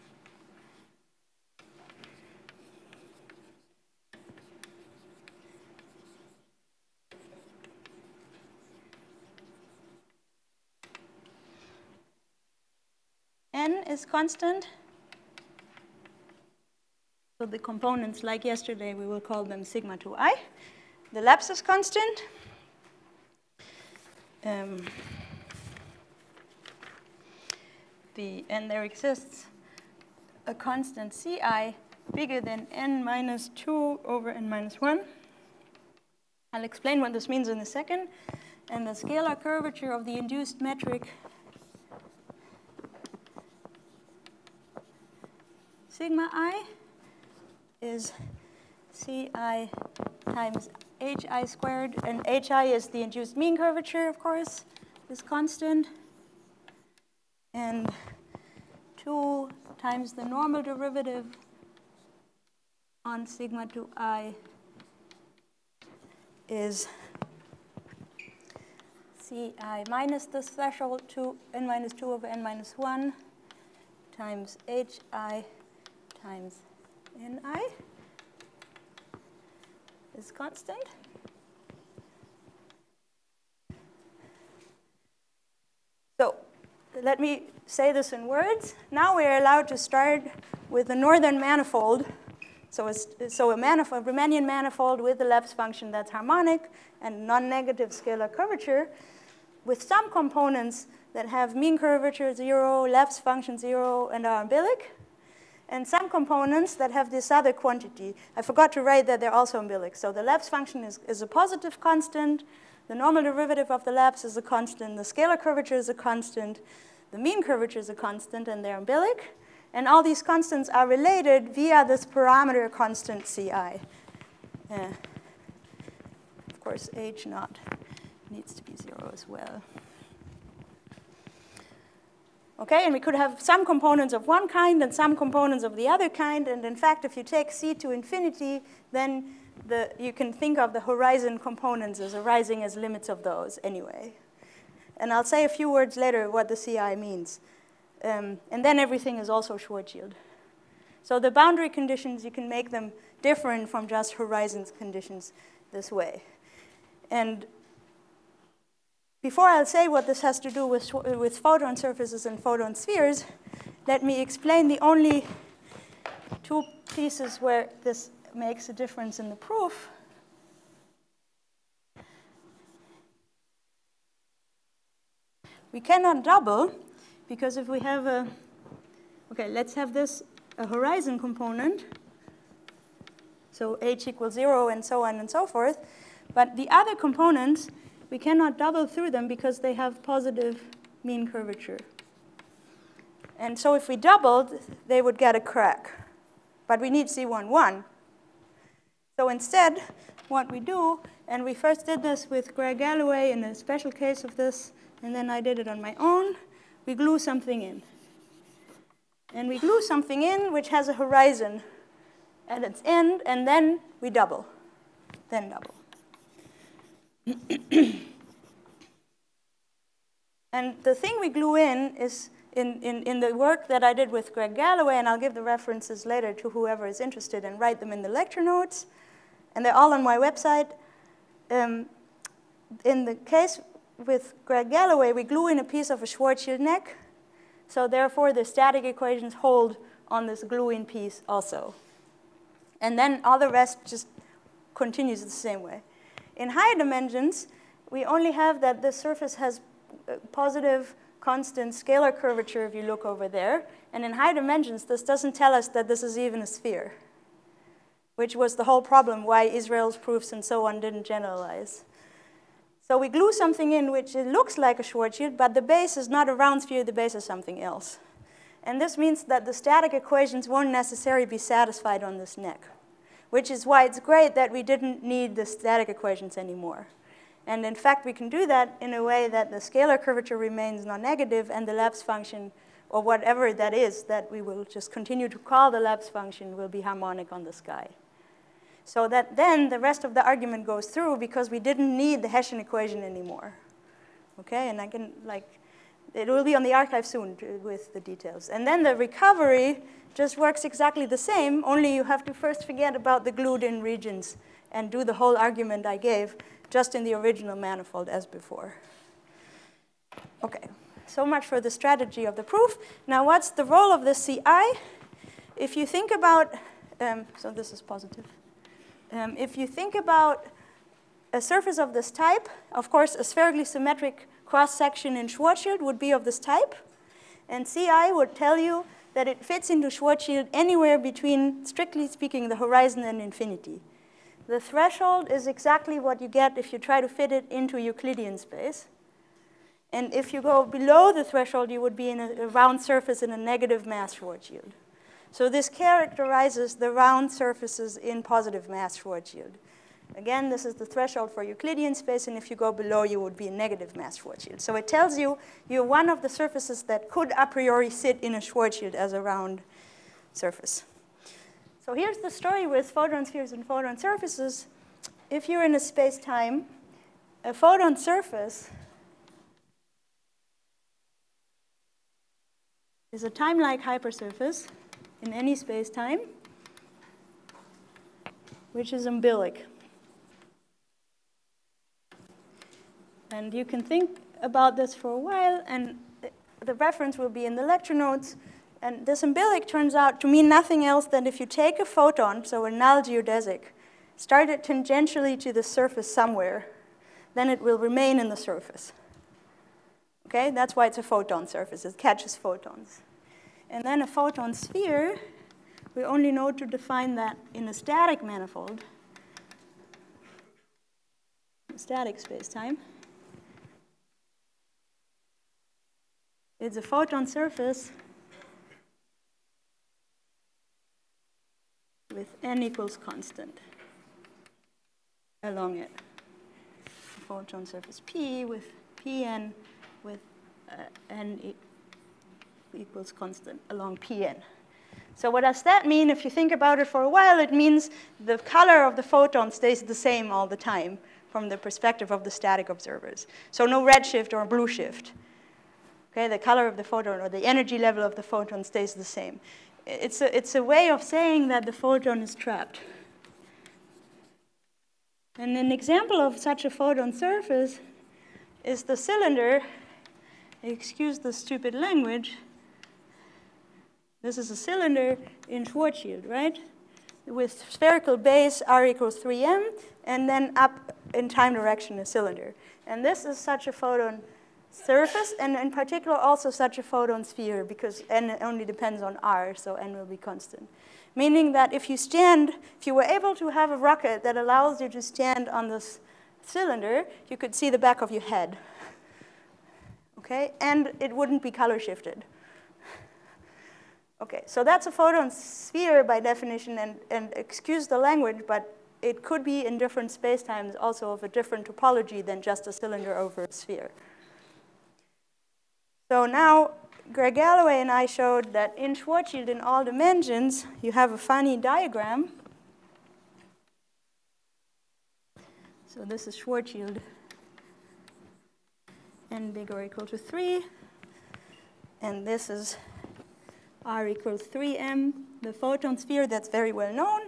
n is constant. So the components, like yesterday, we will call them sigma 2i. The lapse is constant. Um, the, and there exists a constant ci bigger than n minus 2 over n minus 1. I'll explain what this means in a second. And the scalar curvature of the induced metric sigma i is ci times hi squared, and hi is the induced mean curvature, of course, is constant. And 2 times the normal derivative on sigma 2i is ci minus this threshold 2 n minus 2 over n minus 1 times hi times ni is constant. So let me say this in words. Now we are allowed to start with the northern manifold. So, so a, manifold, a Riemannian manifold with a lapse function that's harmonic and non-negative scalar curvature with some components that have mean curvature 0, lapse function 0, and are umbilic and some components that have this other quantity. I forgot to write that they're also umbilic. So the lapse function is, is a positive constant. The normal derivative of the lapse is a constant. The scalar curvature is a constant. The mean curvature is a constant, and they're umbilic. And all these constants are related via this parameter constant Ci. Uh, of course, H naught needs to be 0 as well. Okay, and we could have some components of one kind and some components of the other kind. And in fact, if you take C to infinity, then the, you can think of the horizon components as arising as limits of those anyway. And I'll say a few words later what the CI means. Um, and then everything is also Schwarzschild. So the boundary conditions, you can make them different from just horizon conditions this way. And before I'll say what this has to do with, with photon surfaces and photon spheres, let me explain the only two pieces where this makes a difference in the proof. We cannot double, because if we have a, okay, let's have this a horizon component, so h equals 0 and so on and so forth, but the other components we cannot double through them because they have positive mean curvature. And so if we doubled, they would get a crack. But we need C11. So instead, what we do, and we first did this with Greg Galloway in a special case of this, and then I did it on my own, we glue something in. And we glue something in which has a horizon at its end, and then we double, then double. (coughs) and the thing we glue in is in, in, in the work that I did with Greg Galloway, and I'll give the references later to whoever is interested and write them in the lecture notes, and they're all on my website. Um, in the case with Greg Galloway, we glue in a piece of a Schwarzschild neck, so therefore the static equations hold on this glue-in piece also. And then all the rest just continues the same way. In higher dimensions, we only have that the surface has uh, positive constant scalar curvature if you look over there. And in high dimensions, this doesn't tell us that this is even a sphere, which was the whole problem why Israel's proofs and so on didn't generalize. So we glue something in which it looks like a Schwarzschild, but the base is not a round sphere, the base is something else. And this means that the static equations won't necessarily be satisfied on this neck which is why it's great that we didn't need the static equations anymore. And in fact, we can do that in a way that the scalar curvature remains non-negative and the lapse function, or whatever that is, that we will just continue to call the lapse function, will be harmonic on the sky. So that then the rest of the argument goes through because we didn't need the Hessian equation anymore. Okay, and I can like, it will be on the arXiv soon with the details. And then the recovery just works exactly the same, only you have to first forget about the glued-in regions and do the whole argument I gave just in the original manifold as before. Okay, so much for the strategy of the proof. Now what's the role of the CI? If you think about, um, so this is positive. Um, if you think about a surface of this type, of course, a spherically symmetric cross-section in Schwarzschild would be of this type. And CI would tell you that it fits into Schwarzschild anywhere between, strictly speaking, the horizon and infinity. The threshold is exactly what you get if you try to fit it into Euclidean space. And if you go below the threshold, you would be in a, a round surface in a negative mass Schwarzschild. So this characterizes the round surfaces in positive mass Schwarzschild. Again, this is the threshold for Euclidean space, and if you go below, you would be a negative mass Schwarzschild. So it tells you you're one of the surfaces that could a priori sit in a Schwarzschild as a round surface. So here's the story with photon spheres and photon surfaces. If you're in a space-time, a photon surface is a time-like hypersurface in any space-time, which is umbilic. And you can think about this for a while, and the reference will be in the lecture notes. And this umbilic turns out to mean nothing else than if you take a photon, so a null geodesic, start it tangentially to the surface somewhere, then it will remain in the surface. Okay, that's why it's a photon surface. It catches photons. And then a photon sphere, we only know to define that in a static manifold, static space-time. It's a photon surface with n equals constant along it. Photon surface P with Pn with uh, n e equals constant along Pn. So what does that mean? If you think about it for a while, it means the color of the photon stays the same all the time from the perspective of the static observers. So no redshift or blue shift. Okay, the color of the photon or the energy level of the photon stays the same it's a, it's a way of saying that the photon is trapped. And an example of such a photon surface is the cylinder. Excuse the stupid language. This is a cylinder in Schwarzschild, right? With spherical base r equals 3m, and then up in time direction a cylinder. And this is such a photon surface, and in particular also such a photon sphere, because n only depends on r, so n will be constant. Meaning that if you stand, if you were able to have a rocket that allows you to stand on this cylinder, you could see the back of your head. Okay, and it wouldn't be color shifted. Okay, so that's a photon sphere by definition, and, and excuse the language, but it could be in different spacetimes also of a different topology than just a cylinder over a sphere. So now Greg Galloway and I showed that in Schwarzschild in all dimensions, you have a funny diagram. So this is Schwarzschild n bigger or equal to 3. And this is r equals 3m, the photon sphere that's very well known.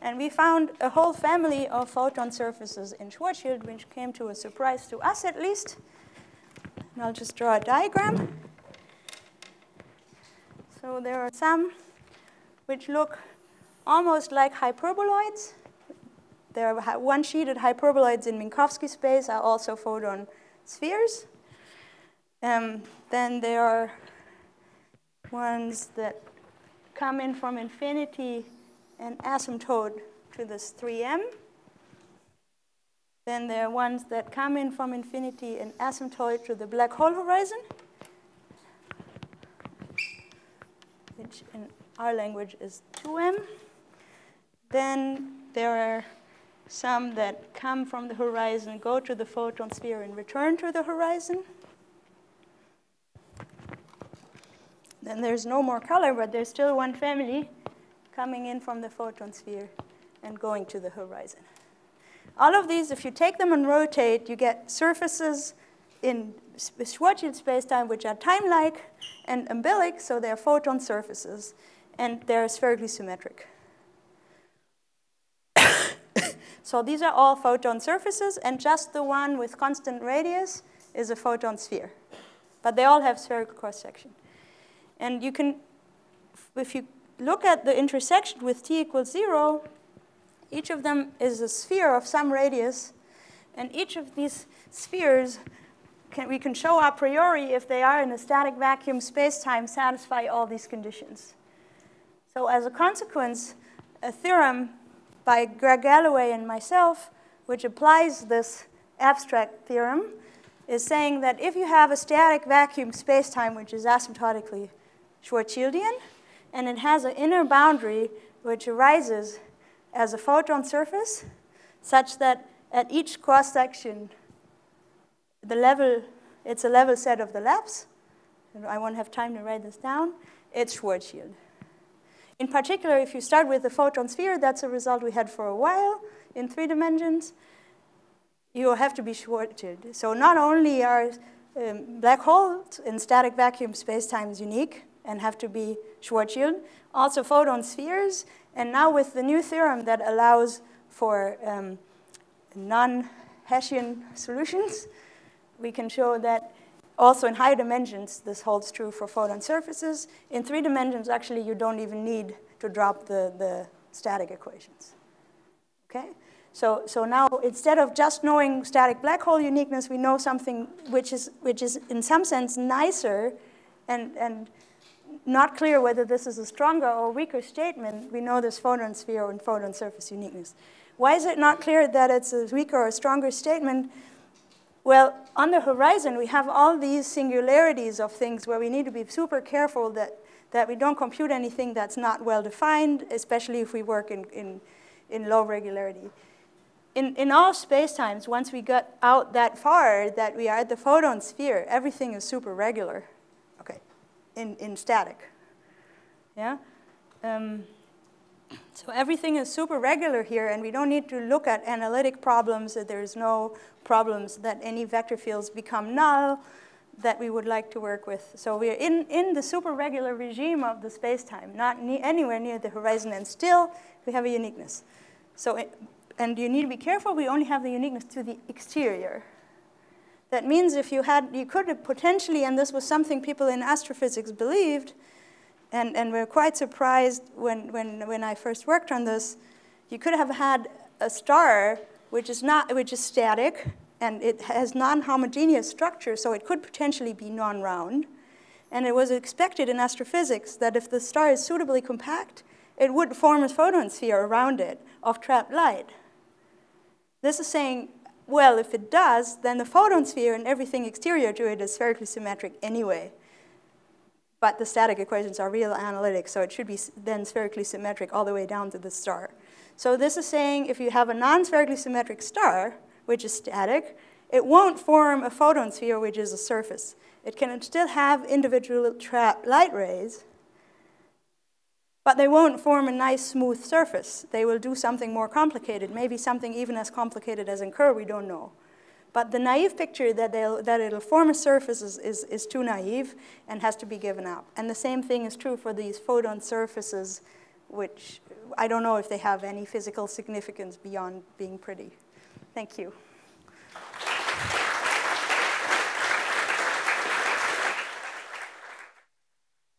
And we found a whole family of photon surfaces in Schwarzschild, which came to a surprise to us at least. And I'll just draw a diagram. So there are some which look almost like hyperboloids. There are one-sheeted hyperboloids in Minkowski space are also photon spheres. Um, then there are ones that come in from infinity and asymptote to this 3m. Then there are ones that come in from infinity and asymptote to the black hole horizon, which in our language is 2m. Then there are some that come from the horizon, go to the photon sphere, and return to the horizon. Then there's no more color, but there's still one family coming in from the photon sphere and going to the horizon. All of these, if you take them and rotate, you get surfaces in Schwarzschild spacetime which are time-like and umbilic, so they're photon surfaces, and they're spherically symmetric. (coughs) so these are all photon surfaces, and just the one with constant radius is a photon sphere. But they all have spherical cross-section. And you can, if you look at the intersection with t equals 0, each of them is a sphere of some radius, and each of these spheres can, we can show a priori if they are in a static vacuum space-time satisfy all these conditions. So as a consequence, a theorem by Greg Galloway and myself, which applies this abstract theorem, is saying that if you have a static vacuum spacetime which is asymptotically Schwarzschildian, and it has an inner boundary which arises as a photon surface, such that at each cross section, the level, it's a level set of the lapse. I won't have time to write this down. It's Schwarzschild. In particular, if you start with the photon sphere, that's a result we had for a while in three dimensions you have to be Schwarzschild. So not only are um, black holes in static vacuum spacetimes unique and have to be Schwarzschild, also photon spheres, and now with the new theorem that allows for um, non-Hessian solutions, we can show that also in higher dimensions, this holds true for photon surfaces. In three dimensions, actually, you don't even need to drop the, the static equations. Okay? So, so now instead of just knowing static black hole uniqueness, we know something which is, which is in some sense nicer and, and not clear whether this is a stronger or weaker statement. We know this photon sphere and photon surface uniqueness. Why is it not clear that it's a weaker or stronger statement? Well, on the horizon, we have all these singularities of things where we need to be super careful that, that we don't compute anything that's not well defined, especially if we work in, in, in low regularity in, in all spacetimes, once we got out that far that we are at the photon sphere, everything is super regular, in, in static. Yeah? Um, so everything is super regular here, and we don't need to look at analytic problems. That there's no problems that any vector fields become null that we would like to work with. So we're in, in the super regular regime of the space-time, not ne anywhere near the horizon, and still we have a uniqueness. So it, and you need to be careful, we only have the uniqueness to the exterior. That means if you had, you could have potentially, and this was something people in astrophysics believed, and, and were quite surprised when, when, when I first worked on this, you could have had a star which is, not, which is static, and it has non-homogeneous structure, so it could potentially be non-round. And it was expected in astrophysics that if the star is suitably compact, it would form a photon sphere around it of trapped light. This is saying, well, if it does, then the photon sphere and everything exterior to it is spherically symmetric anyway. But the static equations are real analytic, so it should be then spherically symmetric all the way down to the star. So this is saying if you have a non-spherically symmetric star, which is static, it won't form a photon sphere, which is a surface. It can still have individual trapped light rays, but they won't form a nice smooth surface. They will do something more complicated, maybe something even as complicated as in Kerr, we don't know. But the naive picture that, that it'll form a surface is, is, is too naive and has to be given up. And the same thing is true for these photon surfaces, which I don't know if they have any physical significance beyond being pretty. Thank you.